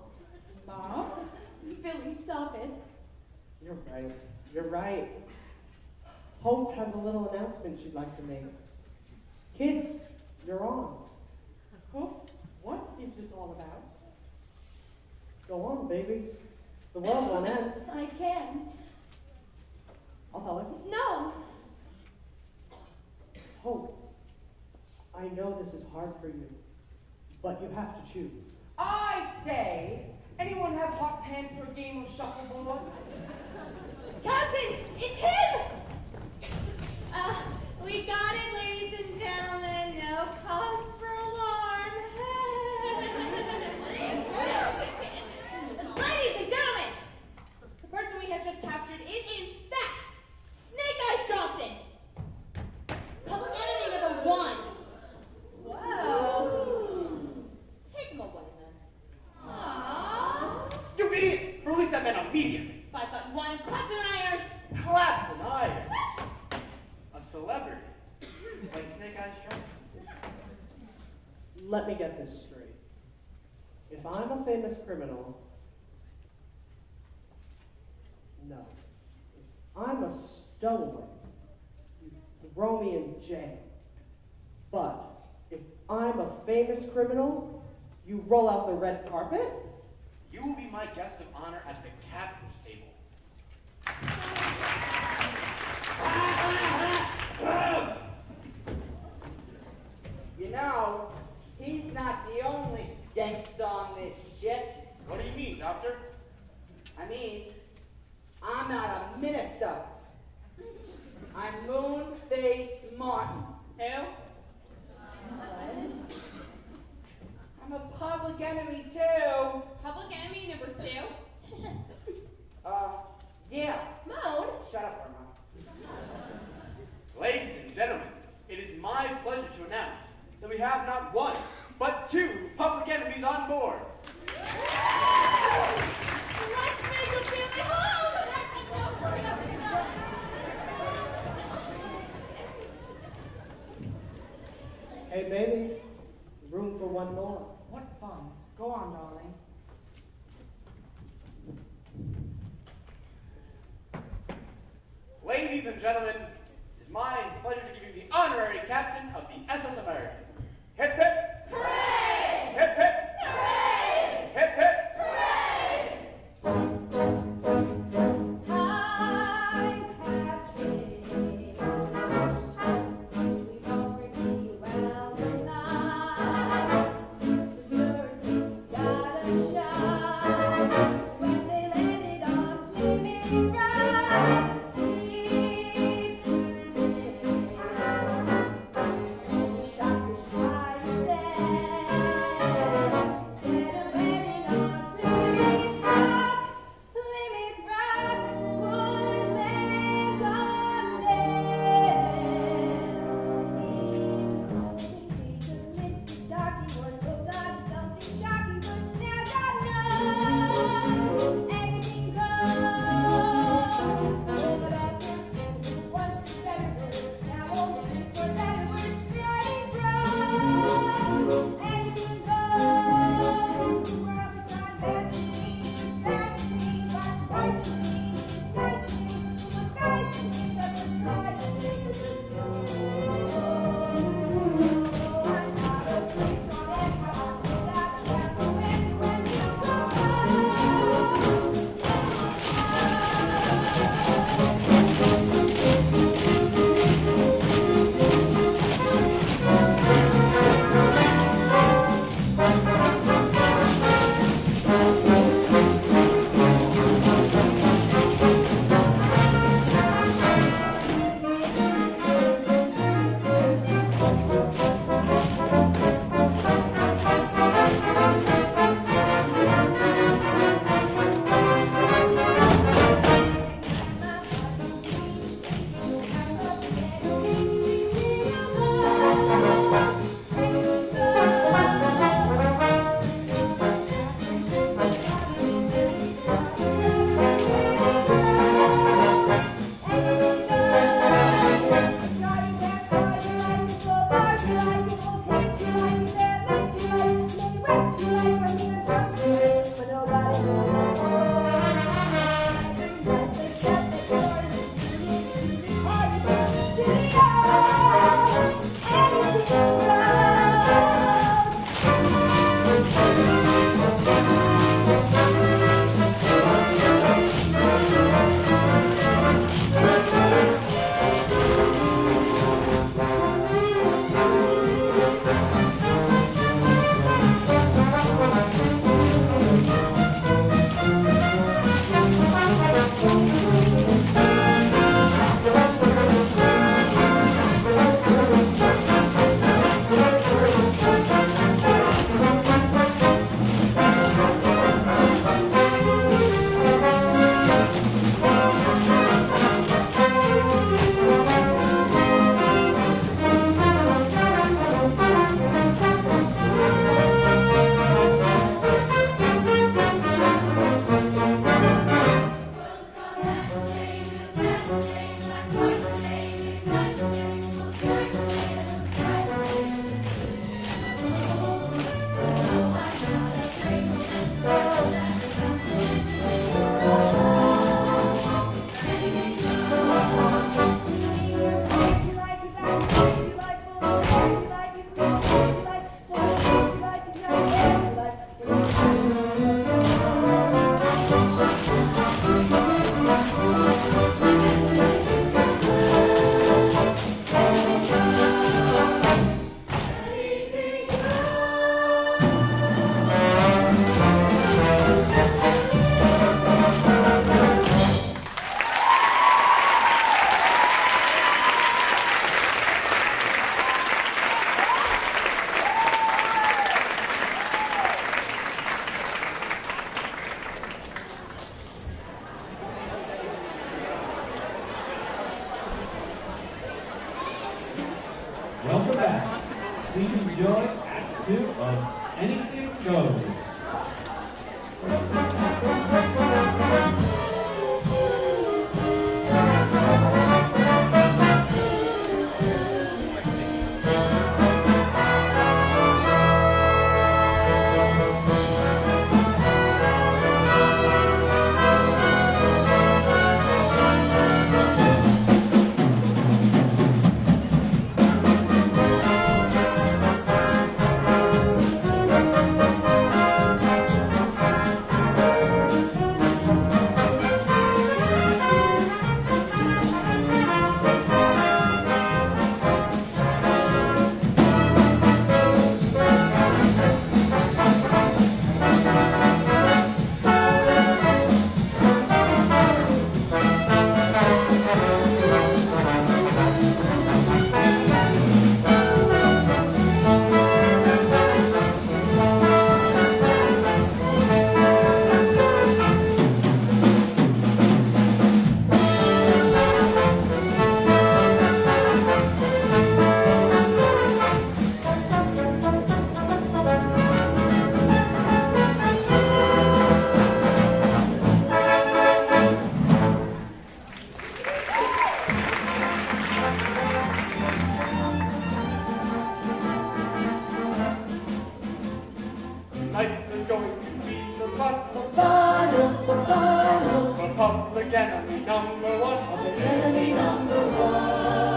Mom? Billy, stop it. You're right. You're right. Hope has a little announcement she'd like to make. Kids, you're on. Hope, what is this all about? Go on, baby. The world won't end. I can't. I'll tell her. No. Hope, I know this is hard for you, but you have to choose. I say, anyone have hot pants for a game of shuffleboard? Captain, it's him! Uh, we got it, ladies and gentlemen. No cause for alarm. ladies and gentlemen, the person we have just captured is, in fact, Snake Eyes Johnson. Public enemy number one. Whoa. Take him away, then. Aww. You idiot! Release that man immediately! Five foot one, Clapton Irons. Clap denied. A celebrity. Like Snake Eyes Johnson. Let me get this straight. If I'm a famous criminal, no. If I'm a stowaway, you throw me in jail. But if I'm a famous criminal, you roll out the red carpet? You will be my guest of honor at the captain's table. You know, he's not the only gangsta on this ship. What do you mean, Doctor? I mean, I'm not a minister. I'm Moonface Martin. Who? I'm a public enemy too. Public enemy number two. Uh, yeah. Mode. Shut up, Erma. Ladies and gentlemen, it is my pleasure to announce that we have not one, but two public enemies on board. Let's make a family home. Hey, baby, room for one more. What fun. Go on, darling. Ladies and gentlemen, it is my pleasure to give you the honorary captain of the SS American. Hip hip! Hooray! Hip hip! Hooray! Hip hip! Public enemy number one. Public enemy number one.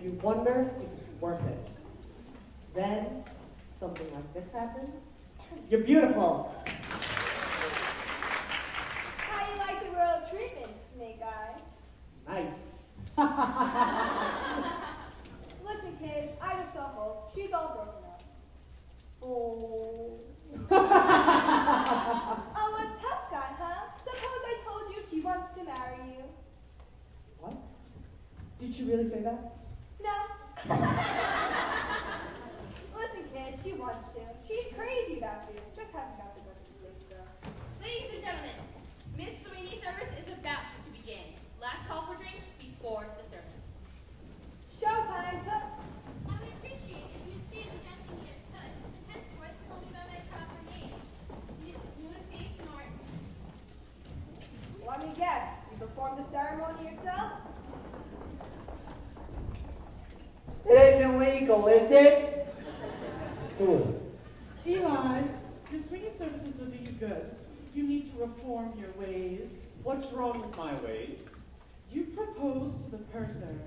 And you wonder if it's worth it. Then something like this happens. You're beautiful. How you like the royal treatment, Snake Eyes? Nice. Listen, kid, I just saw Hope. She's all broken up. Oh. oh, a tough guy, huh? Suppose I told you she wants to marry you. What? Did she really say that? No. Listen, kid, she wants to. She's crazy about you. Just hasn't got the guts to say so. Ladies and gentlemen, Miss Sweeney's service is about to begin. Last call for drinks before the service. Showtime, toots. I would appreciate if you'd cease addressing me as Toots, and henceforth call me by my proper name, Mrs. Moon Face Martin. Let me guess. You performed the ceremony yourself? It isn't legal, is it? Hmm. Eli, the Sweeney services will do you good. You need to reform your ways. What's wrong with my ways? You propose to the purser.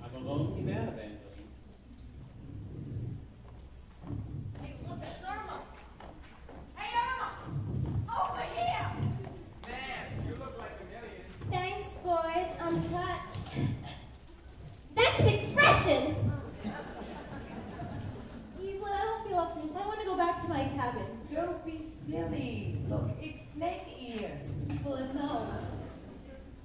I'm a lonely man, Evangeline. Hey, look, it's Erma. Hey, Erma! Over here! Man, you look like a million. Thanks, boys. I'm touched. That's an expression! Evelyn, I don't feel up to this. I want to go back to my cabin. Don't be silly. Look, it's snake ears. Well, no.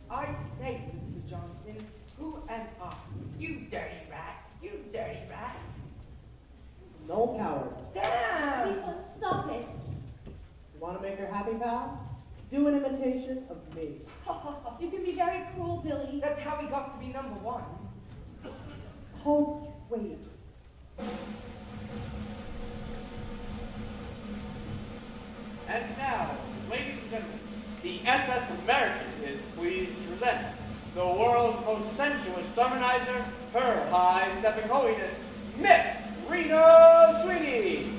I say, Mr. Johnson. Who am I? You dirty rat. You dirty rat. No coward. Damn! Ethan, stop it. You want to make her happy, pal? Do an imitation of me. You can be very cruel, Billy. That's how we got to be number one. Oh, wait. And now, ladies and gentlemen, the SS American is pleased to present the world's most sensuous summonizer, her high stepping holiness, Miss Reno Sweeney.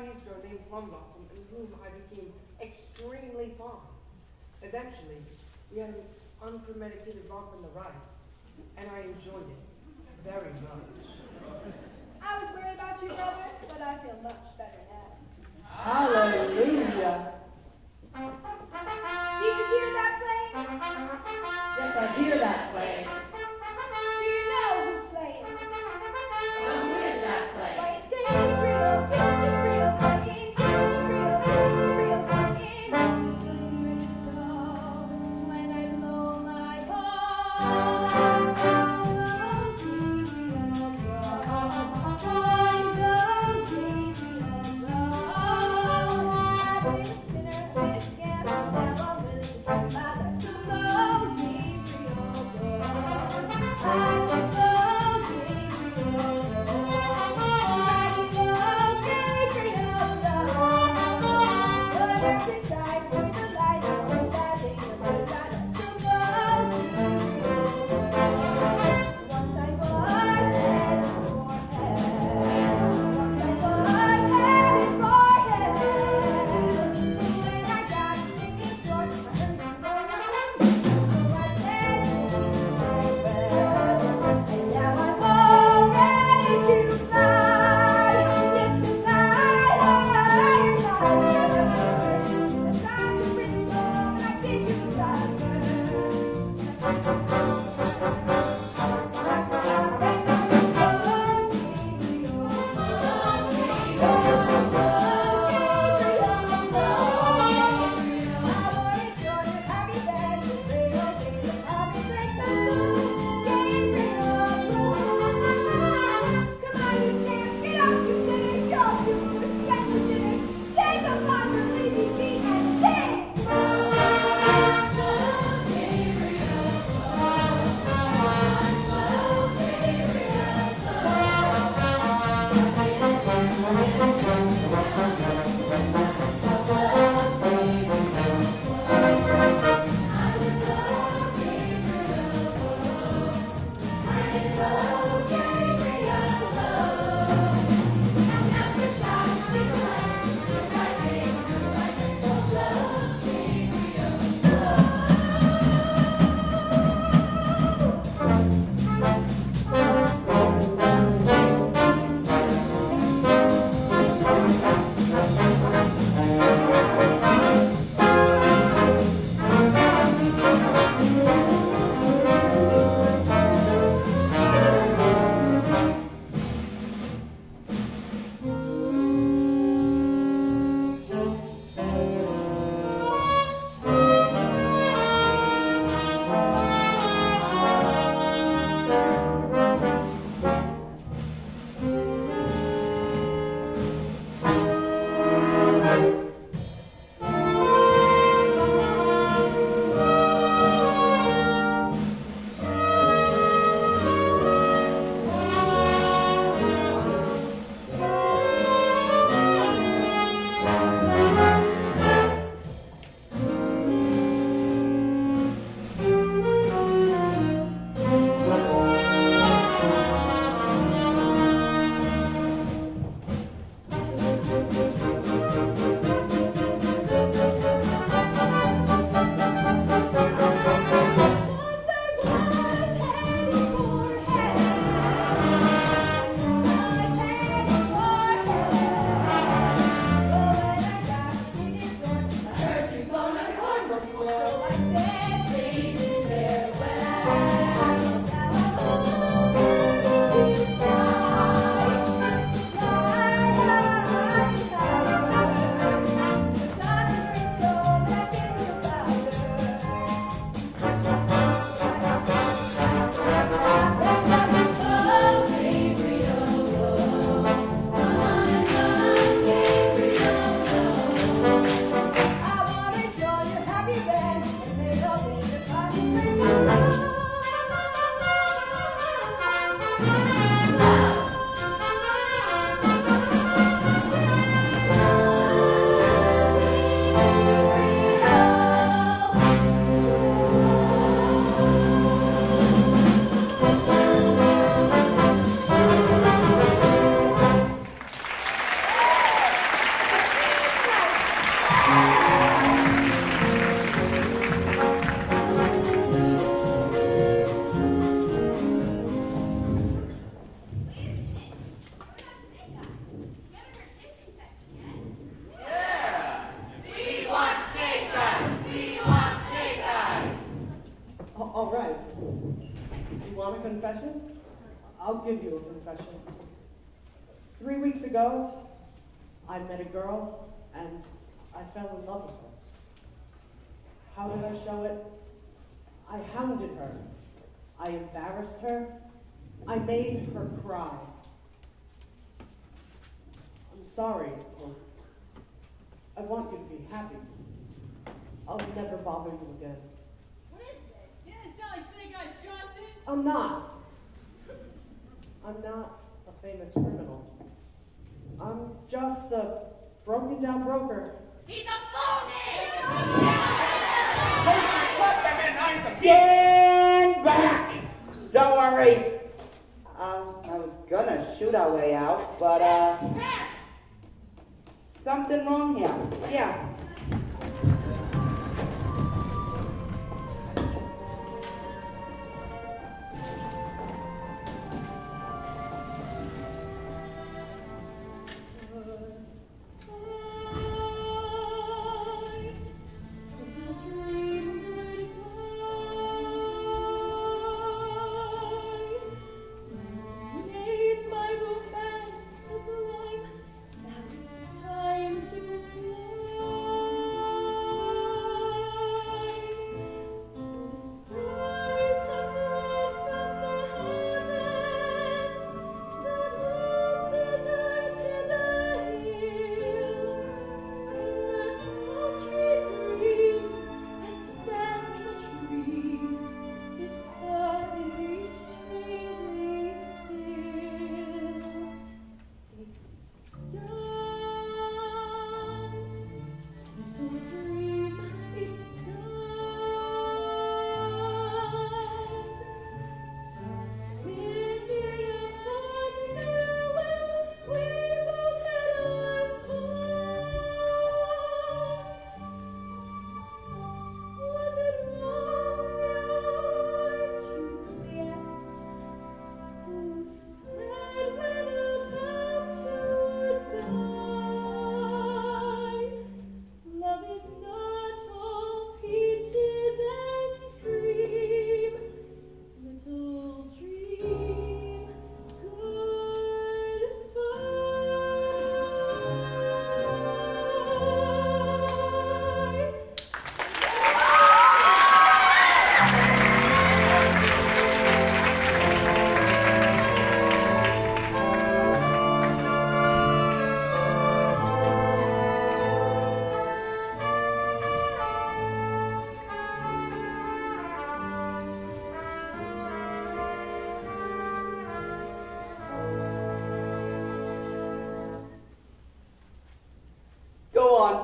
Chinese girl named Plum Blossom in whom I became extremely fond. Eventually, we had an unpremeditated romp in the rice, and I enjoyed it very much. I was worried about you, brother, but I feel much better now. Hallelujah. Do you hear that playing? Yes, I hear that playing. I show it? I hounded her. I embarrassed her. I made her cry. I'm sorry. I want you to be happy. I'll never bother you again. What is this? It sounds like Snake Eyes Jonathan. I'm not. I'm not a famous criminal. I'm just a broken down broker. He's a phony! Stand back! Don't worry. Um, I was gonna shoot our way out, but, uh, something wrong here. Yeah.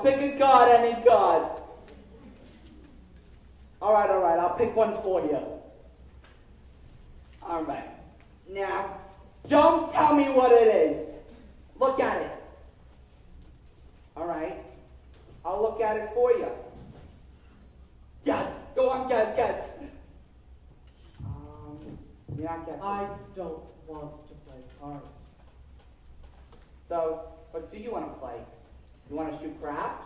Pick a card, any card. All right, all right, I'll pick one for you. All right. Now, don't tell me what it is. Look at it. All right. I'll look at it for you. Yes. Go on, guess, guess. Um, you're not guessing. I don't want to play cards. So, what do you want to play? You want to shoot craps?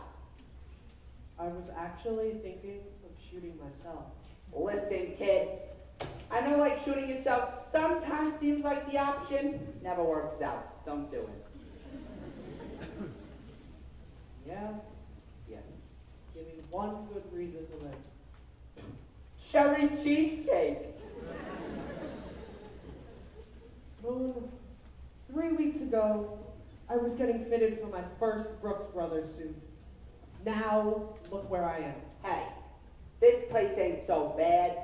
I was actually thinking of shooting myself. Listen, kid. I know like shooting yourself sometimes seems like the option, never works out. Don't do it. Yeah? Yeah. Give me one good reason to live. Cherry cheesecake. Moon, three weeks ago, I was getting fitted for my first Brooks Brothers suit. Now, look where I am. Hey, this place ain't so bad.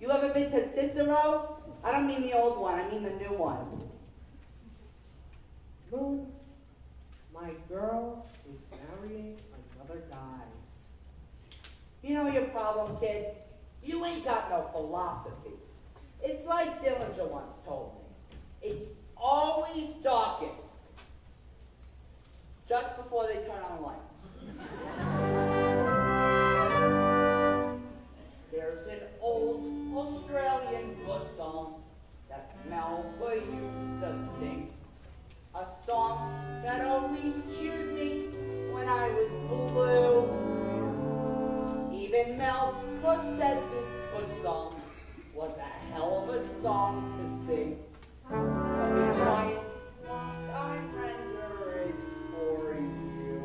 You ever been to Cicero? I don't mean the old one, I mean the new one. Moon, my girl is marrying another guy. You know your problem, kid? You ain't got no philosophy. It's like Dillinger once told me. It's always darkest just before they turn on lights. There's an old Australian bush song that Melva used to sing. Now, Puss said this Puss song was a hell of a song to sing. So be quiet, whilst I render it for you.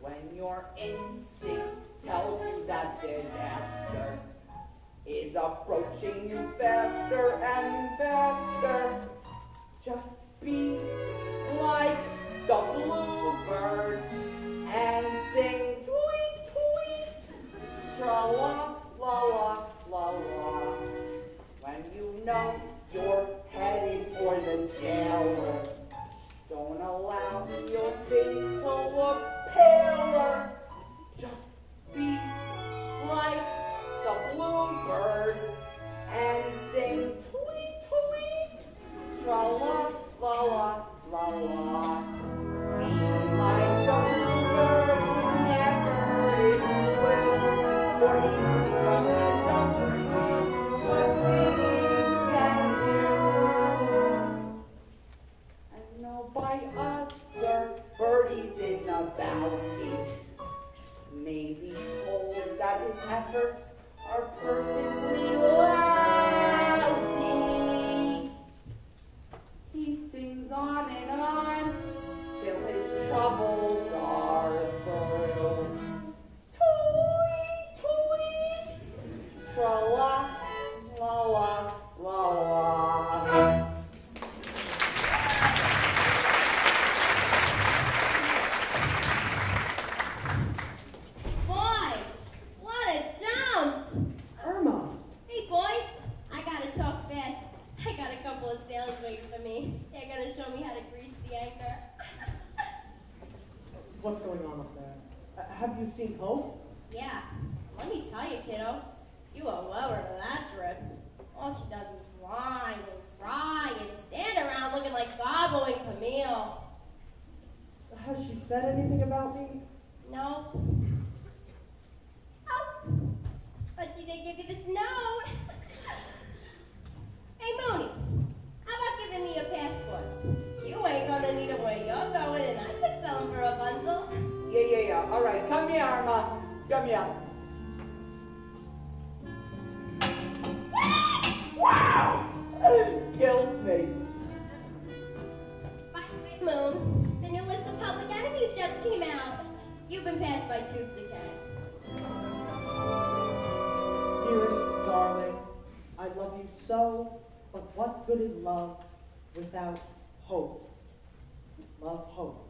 When your instinct tells you that disaster is approaching you faster, know you're headed for the jailer, don't allow your face to look paler. Just be like the bluebird and sing tweet tweet, tra la la la la la efforts are perfectly have you seen Hope? Yeah, let me tell you, kiddo, you owe well her to that trip. All she does is whine and cry and stand around looking like gobbling Camille. Has she said anything about me? No. Oh, but she did give you this note. hey, Mooney, how about giving me your passports? You ain't gonna need them where you're going, and I could sell them for a bundle. Yeah, yeah, yeah. All right, come here, Erma. Come here. wow! Kills me. By the way, Moon, the new list of public enemies just came out. You've been passed by tooth decay. Dearest darling, I love you so, but what good is love without hope? Love hope.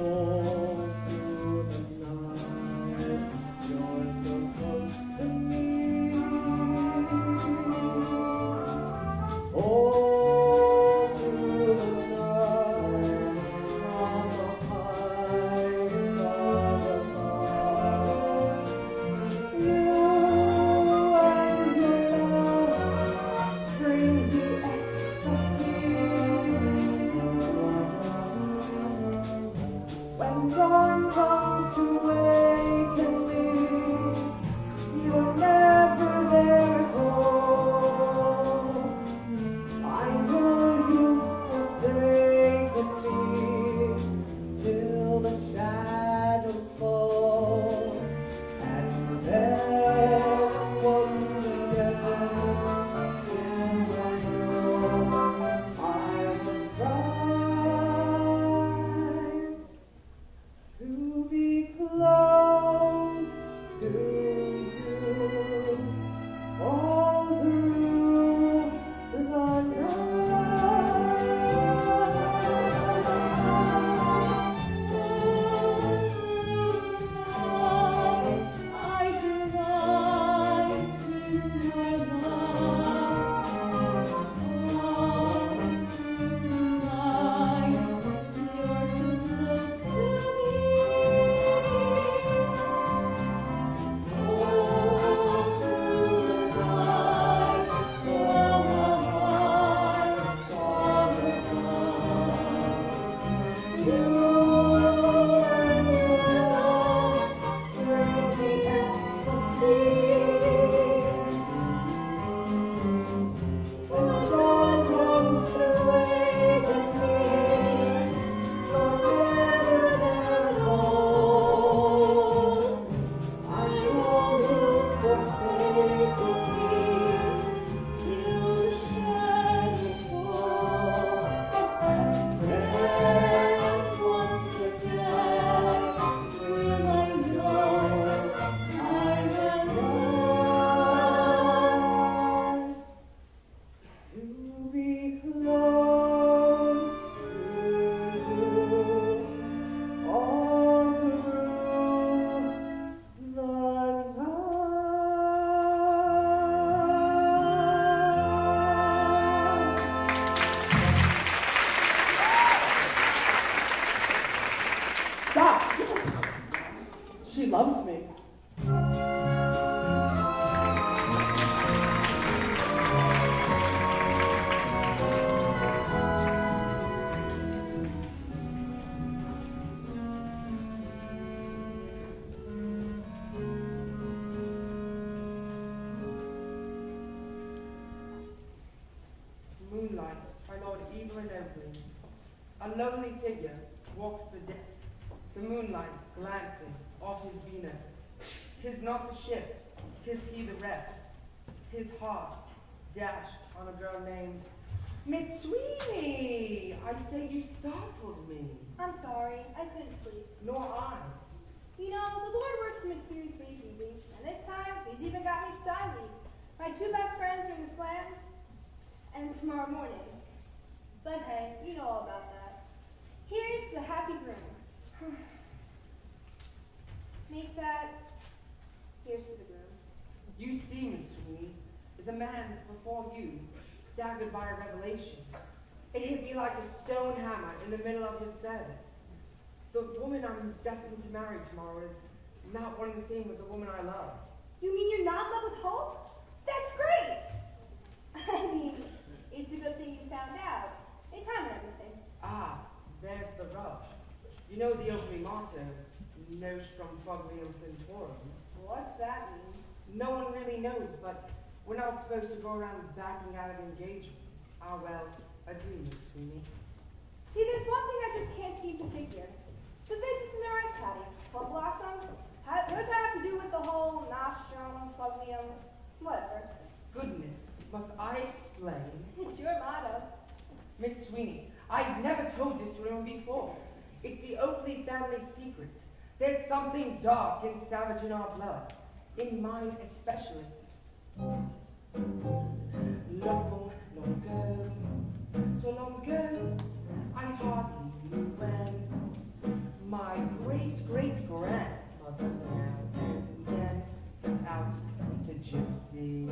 forever. Tis not the ship, tis he the wreck. His heart dashed on a girl named Miss Sweeney. I say you startled me. I'm sorry, I couldn't sleep. Nor I. You know, the Lord works in mysterious ways, Evie, and this time he's even got me stymied. My two best friends are in the slam, and tomorrow morning. But hey, you know all about that. Here's the happy groom. Make that. Here's to the groom. You see, Miss Sweeney, is a man before you, staggered by a revelation. It hit me like a stone hammer in the middle of his service. The woman I'm destined to marry tomorrow is not one and the same with the woman I love. You mean you're not in love with Hope? That's great! I mean, it's a good thing you found out. It's time and everything. Ah, there's the rub. You know the opening motto, Nostrum Foglium Centaurum. What's that mean? No one really knows, but we're not supposed to go around backing out of engagements. Ah, well, adieu, Miss Sweeney. See, there's one thing I just can't seem to figure. The business in the rice paddy, Plum Blossom, how, what does that have to do with the whole nostrum, foglium, whatever? Goodness, must I explain? It's your motto. Miss Sweeney, I've never told this to anyone before. It's the Oakleigh family secret. There's something dark and savage in our blood, in mine especially. Long, long ago, so long ago, I hardly knew when, my great great grandmother now and then set out to gypsy.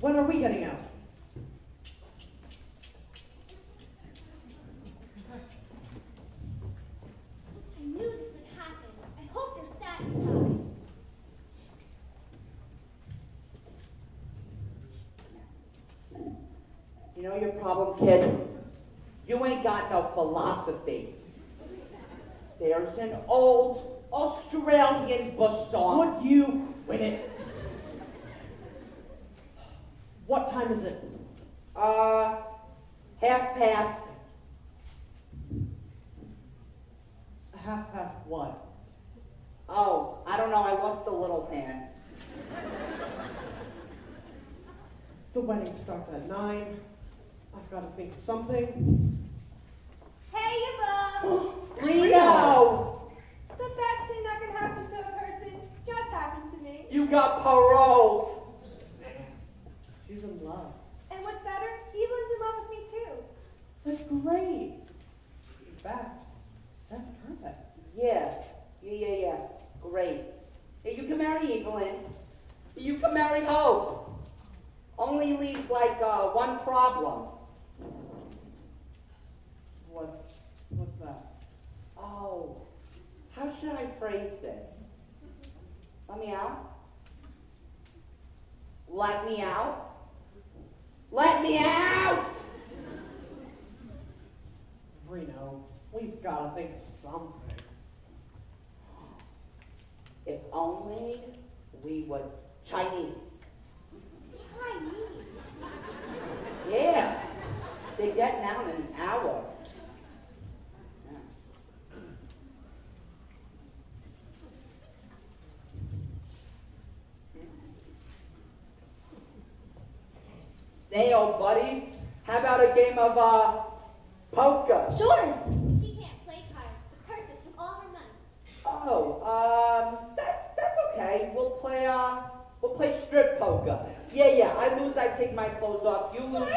When are we getting out? at 9. I've got to think of something. old buddies? How about a game of uh, poker? Sure. She can't play cards. The person took all her money. Oh, um, that's that's okay. We'll play uh, we'll play strip poker. Yeah, yeah. I lose, I take my clothes off. You lose.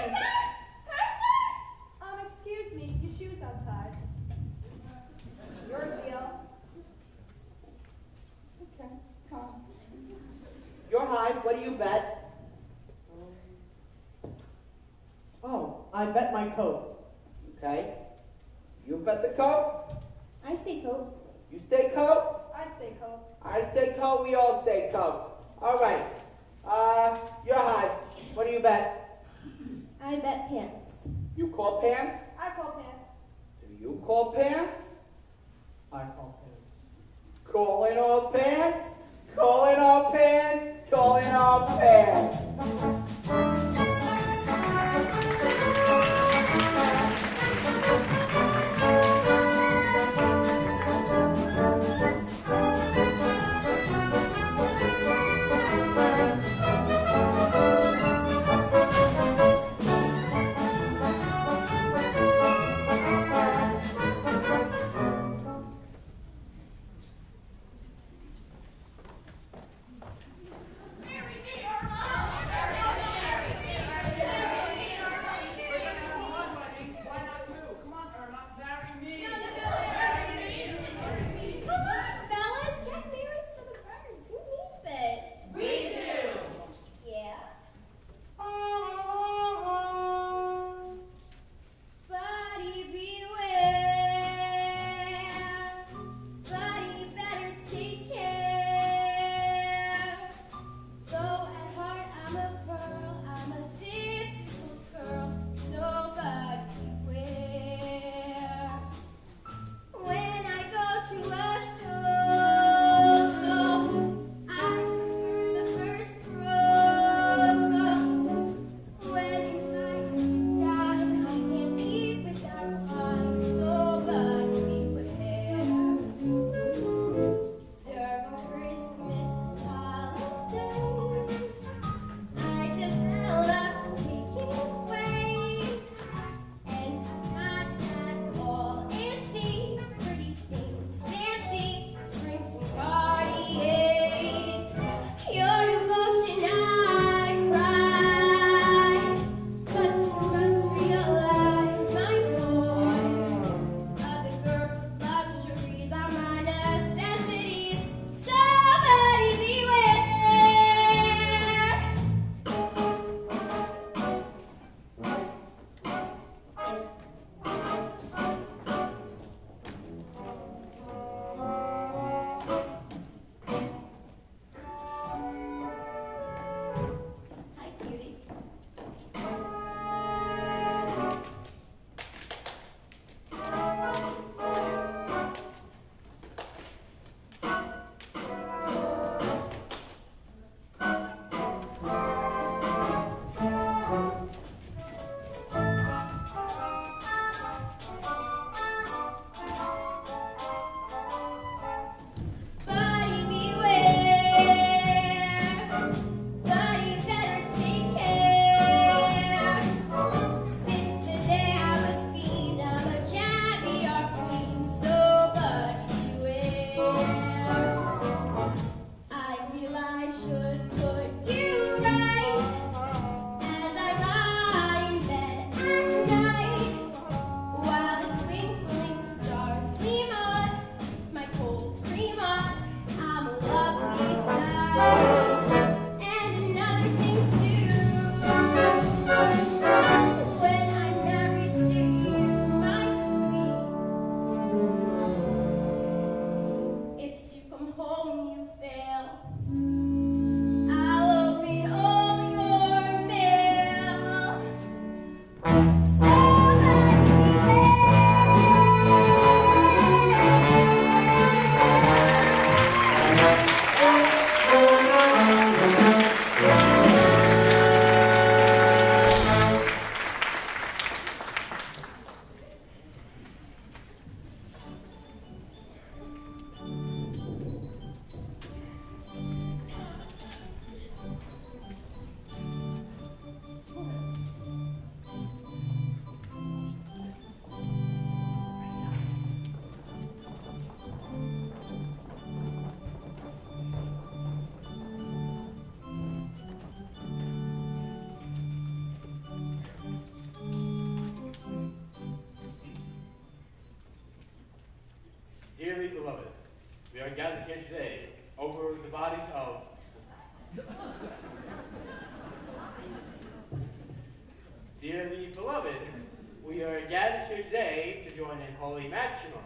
Join in holy matrimony.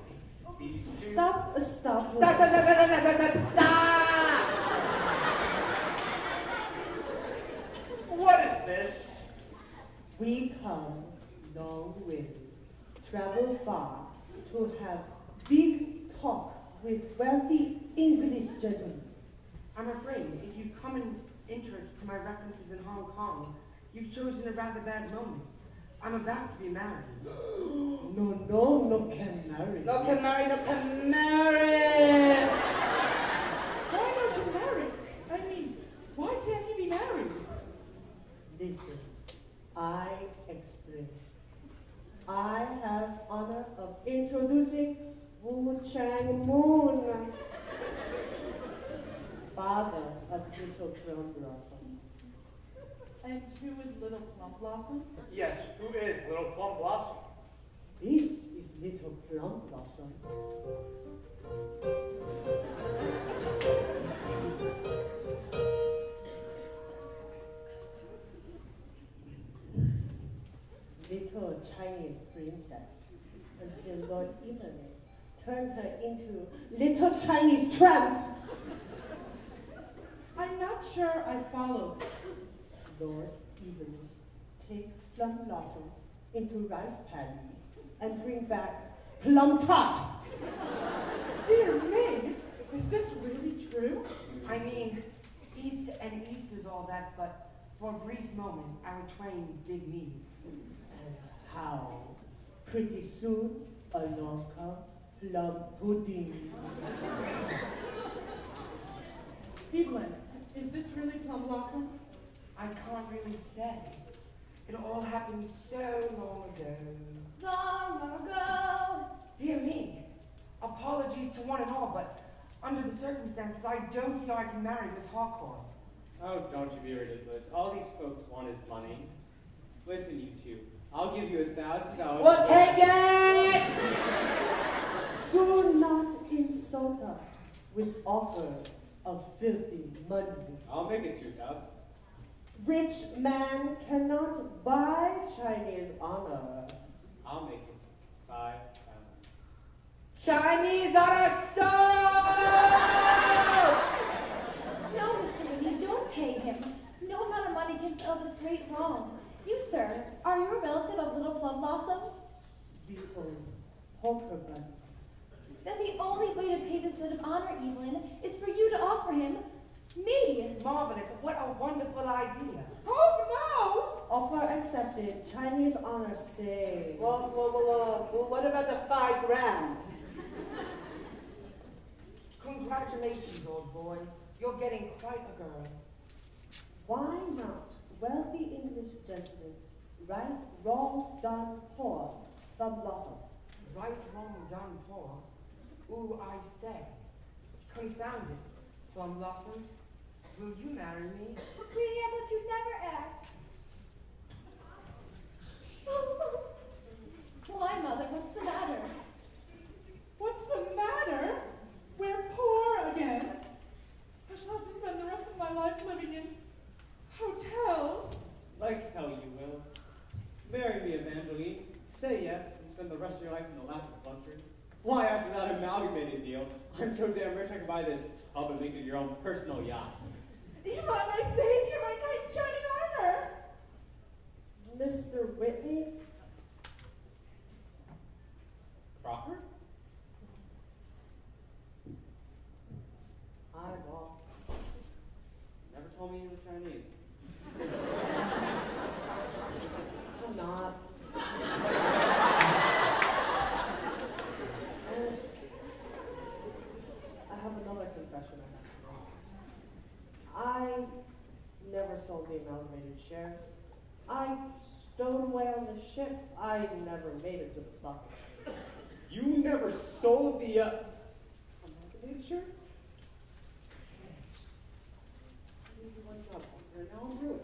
These two Stop, uh, stop. Stop, stop, stop, stop, stop, stop, stop! What is this? We come long way, travel far to have big talk with wealthy English gentlemen. I'm afraid if you come in interest to my references in Hong Kong, you've chosen a rather bad moment. I'm about to be married. No, no, no can marry. No can marry, no can marry! Why not get married? I mean, why can't he be married? Listen, I explain. I have honor of introducing Wu Chang Moon, father of little Plum Blossom. And who is little Plum Blossom? Yes, who is little Plum Blossom? This is little Plum Blossom. Little Chinese princess until Lord Evelyn turned her into little Chinese tramp. I'm not sure I follow this. Lord Evelyn take Plum Blossom into rice paddy and bring back plum tart. Dear me, is this really true? I mean, east and east is all that, but for a brief moment, our trains did meet. And how pretty soon along come plum pudding. Evelyn, is this really Plum Blossom? I can't really say. It all happened so long ago. Long ago. Dear me, apologies to one and all, but under the circumstances, I don't see how I can marry Miss Harcourt. Oh, don't you be ridiculous. All these folks want is money. Listen, you two. I'll give you a thousand dollars. We'll take it! Do not insult us with offers of filthy money. I'll make it two thousand. Rich man cannot buy Chinese honor. I'll make it five thousand. Chinese on a! No, Mr. Lee, don't pay him. No amount of money can settle this great wrong. You, sir, are you a relative of little Plum Blossom? Behold, poker bunny. Then the only way to pay this bit of honor, Evelyn, is for you to offer him me. Marvelous. What a wonderful idea. Oh no! Offer accepted. Chinese honor saved. Well, well, well, well, well, what about the five grand? Congratulations, old boy. You're getting quite a girl. Why not wealthy English gentlemen right wrong done poor plum blossom? Right, wrong, done, poor. Ooh, I say. Confound it. Plum Blossom, will you marry me? Sweetie, I thought you'd never ask. Why, Mother, what's the matter? What's the matter? We're poor again. I shall have to spend the rest of my life living in hotels. Like hell you will. Marry me, Evangeline. Say yes and spend the rest of your life in the lap of luxury. Why, after that amalgamated deal, I'm so damn rich I can buy this tub and make it your own personal yacht. Eva, my savior, my knight in shining armor. Mr. Whitney, Crawford? I lost. Never told me you were Chinese. I'm not. And I have another confession I have to make. I never sold the amalgamated shares. I stowed away on the ship. I never made it to the stock exchange. You never sold the, uh, amalgamated shirt? I did one job here, now I'm ruined.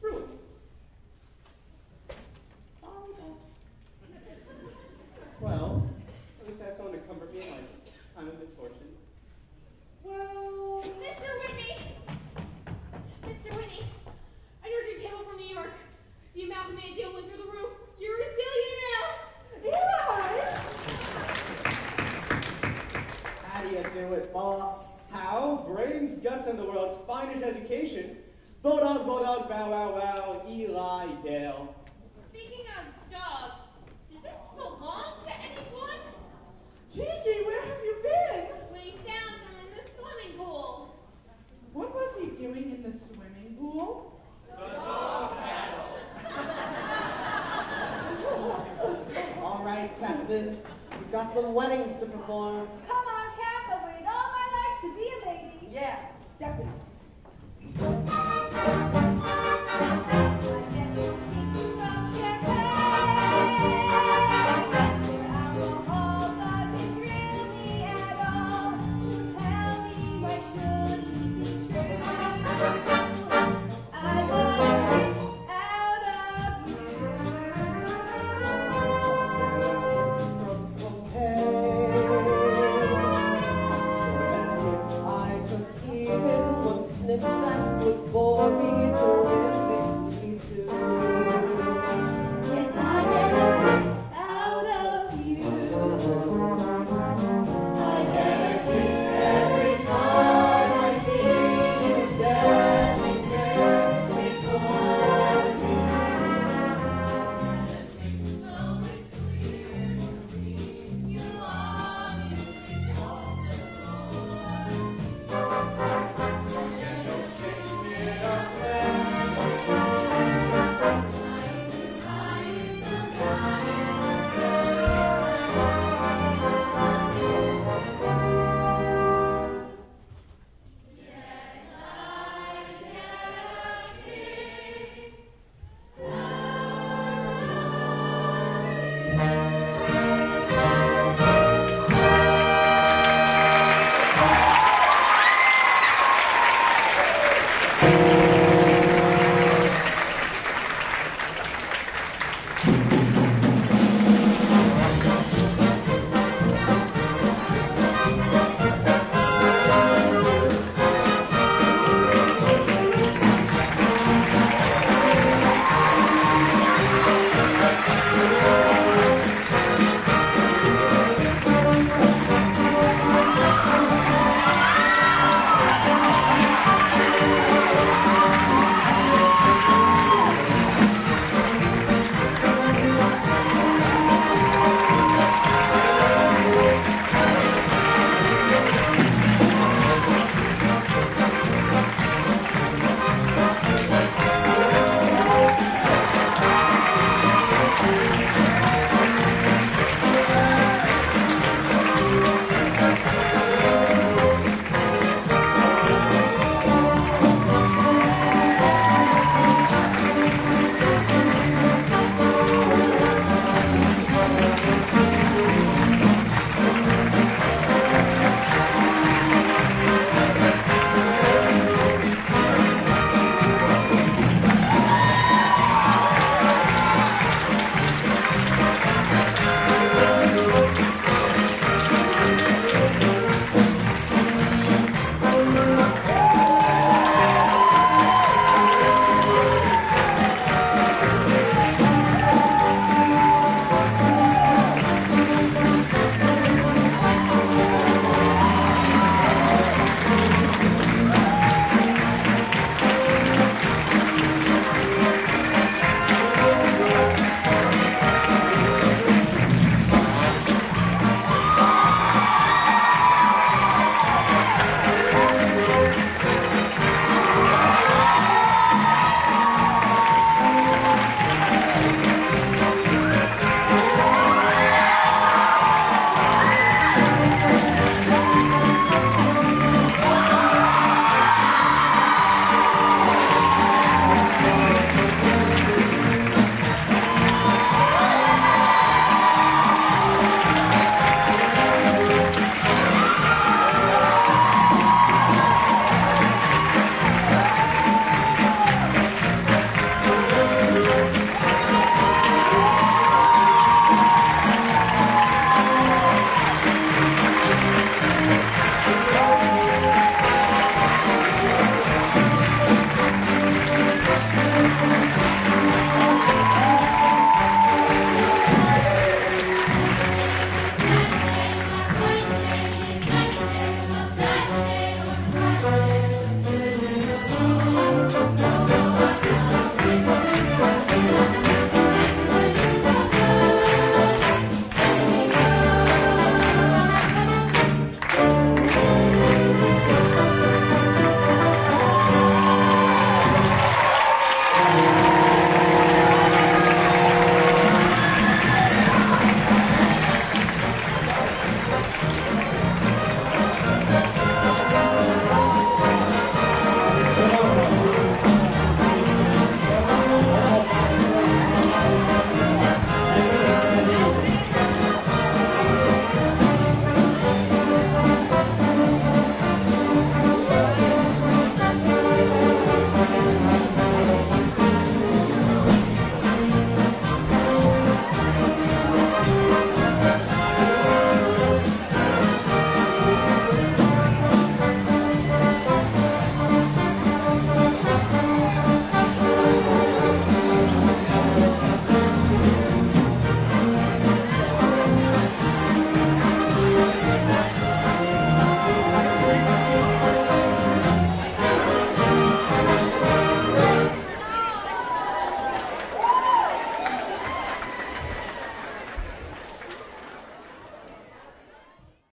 Ruined. Sorry, boss. Well, at least I have someone to comfort me in life. Commando went through the roof. You're a zillionaire. How do you do it, boss? How? Brains, guts, and the world's finest education. Bulldog, Bulldog, bow, wow, wow, Eli Yale. Speaking of dogs, does this belong to anyone? Cheeky, where have you been? We found him in the swimming pool. What was he doing in the swimming pool? Some weddings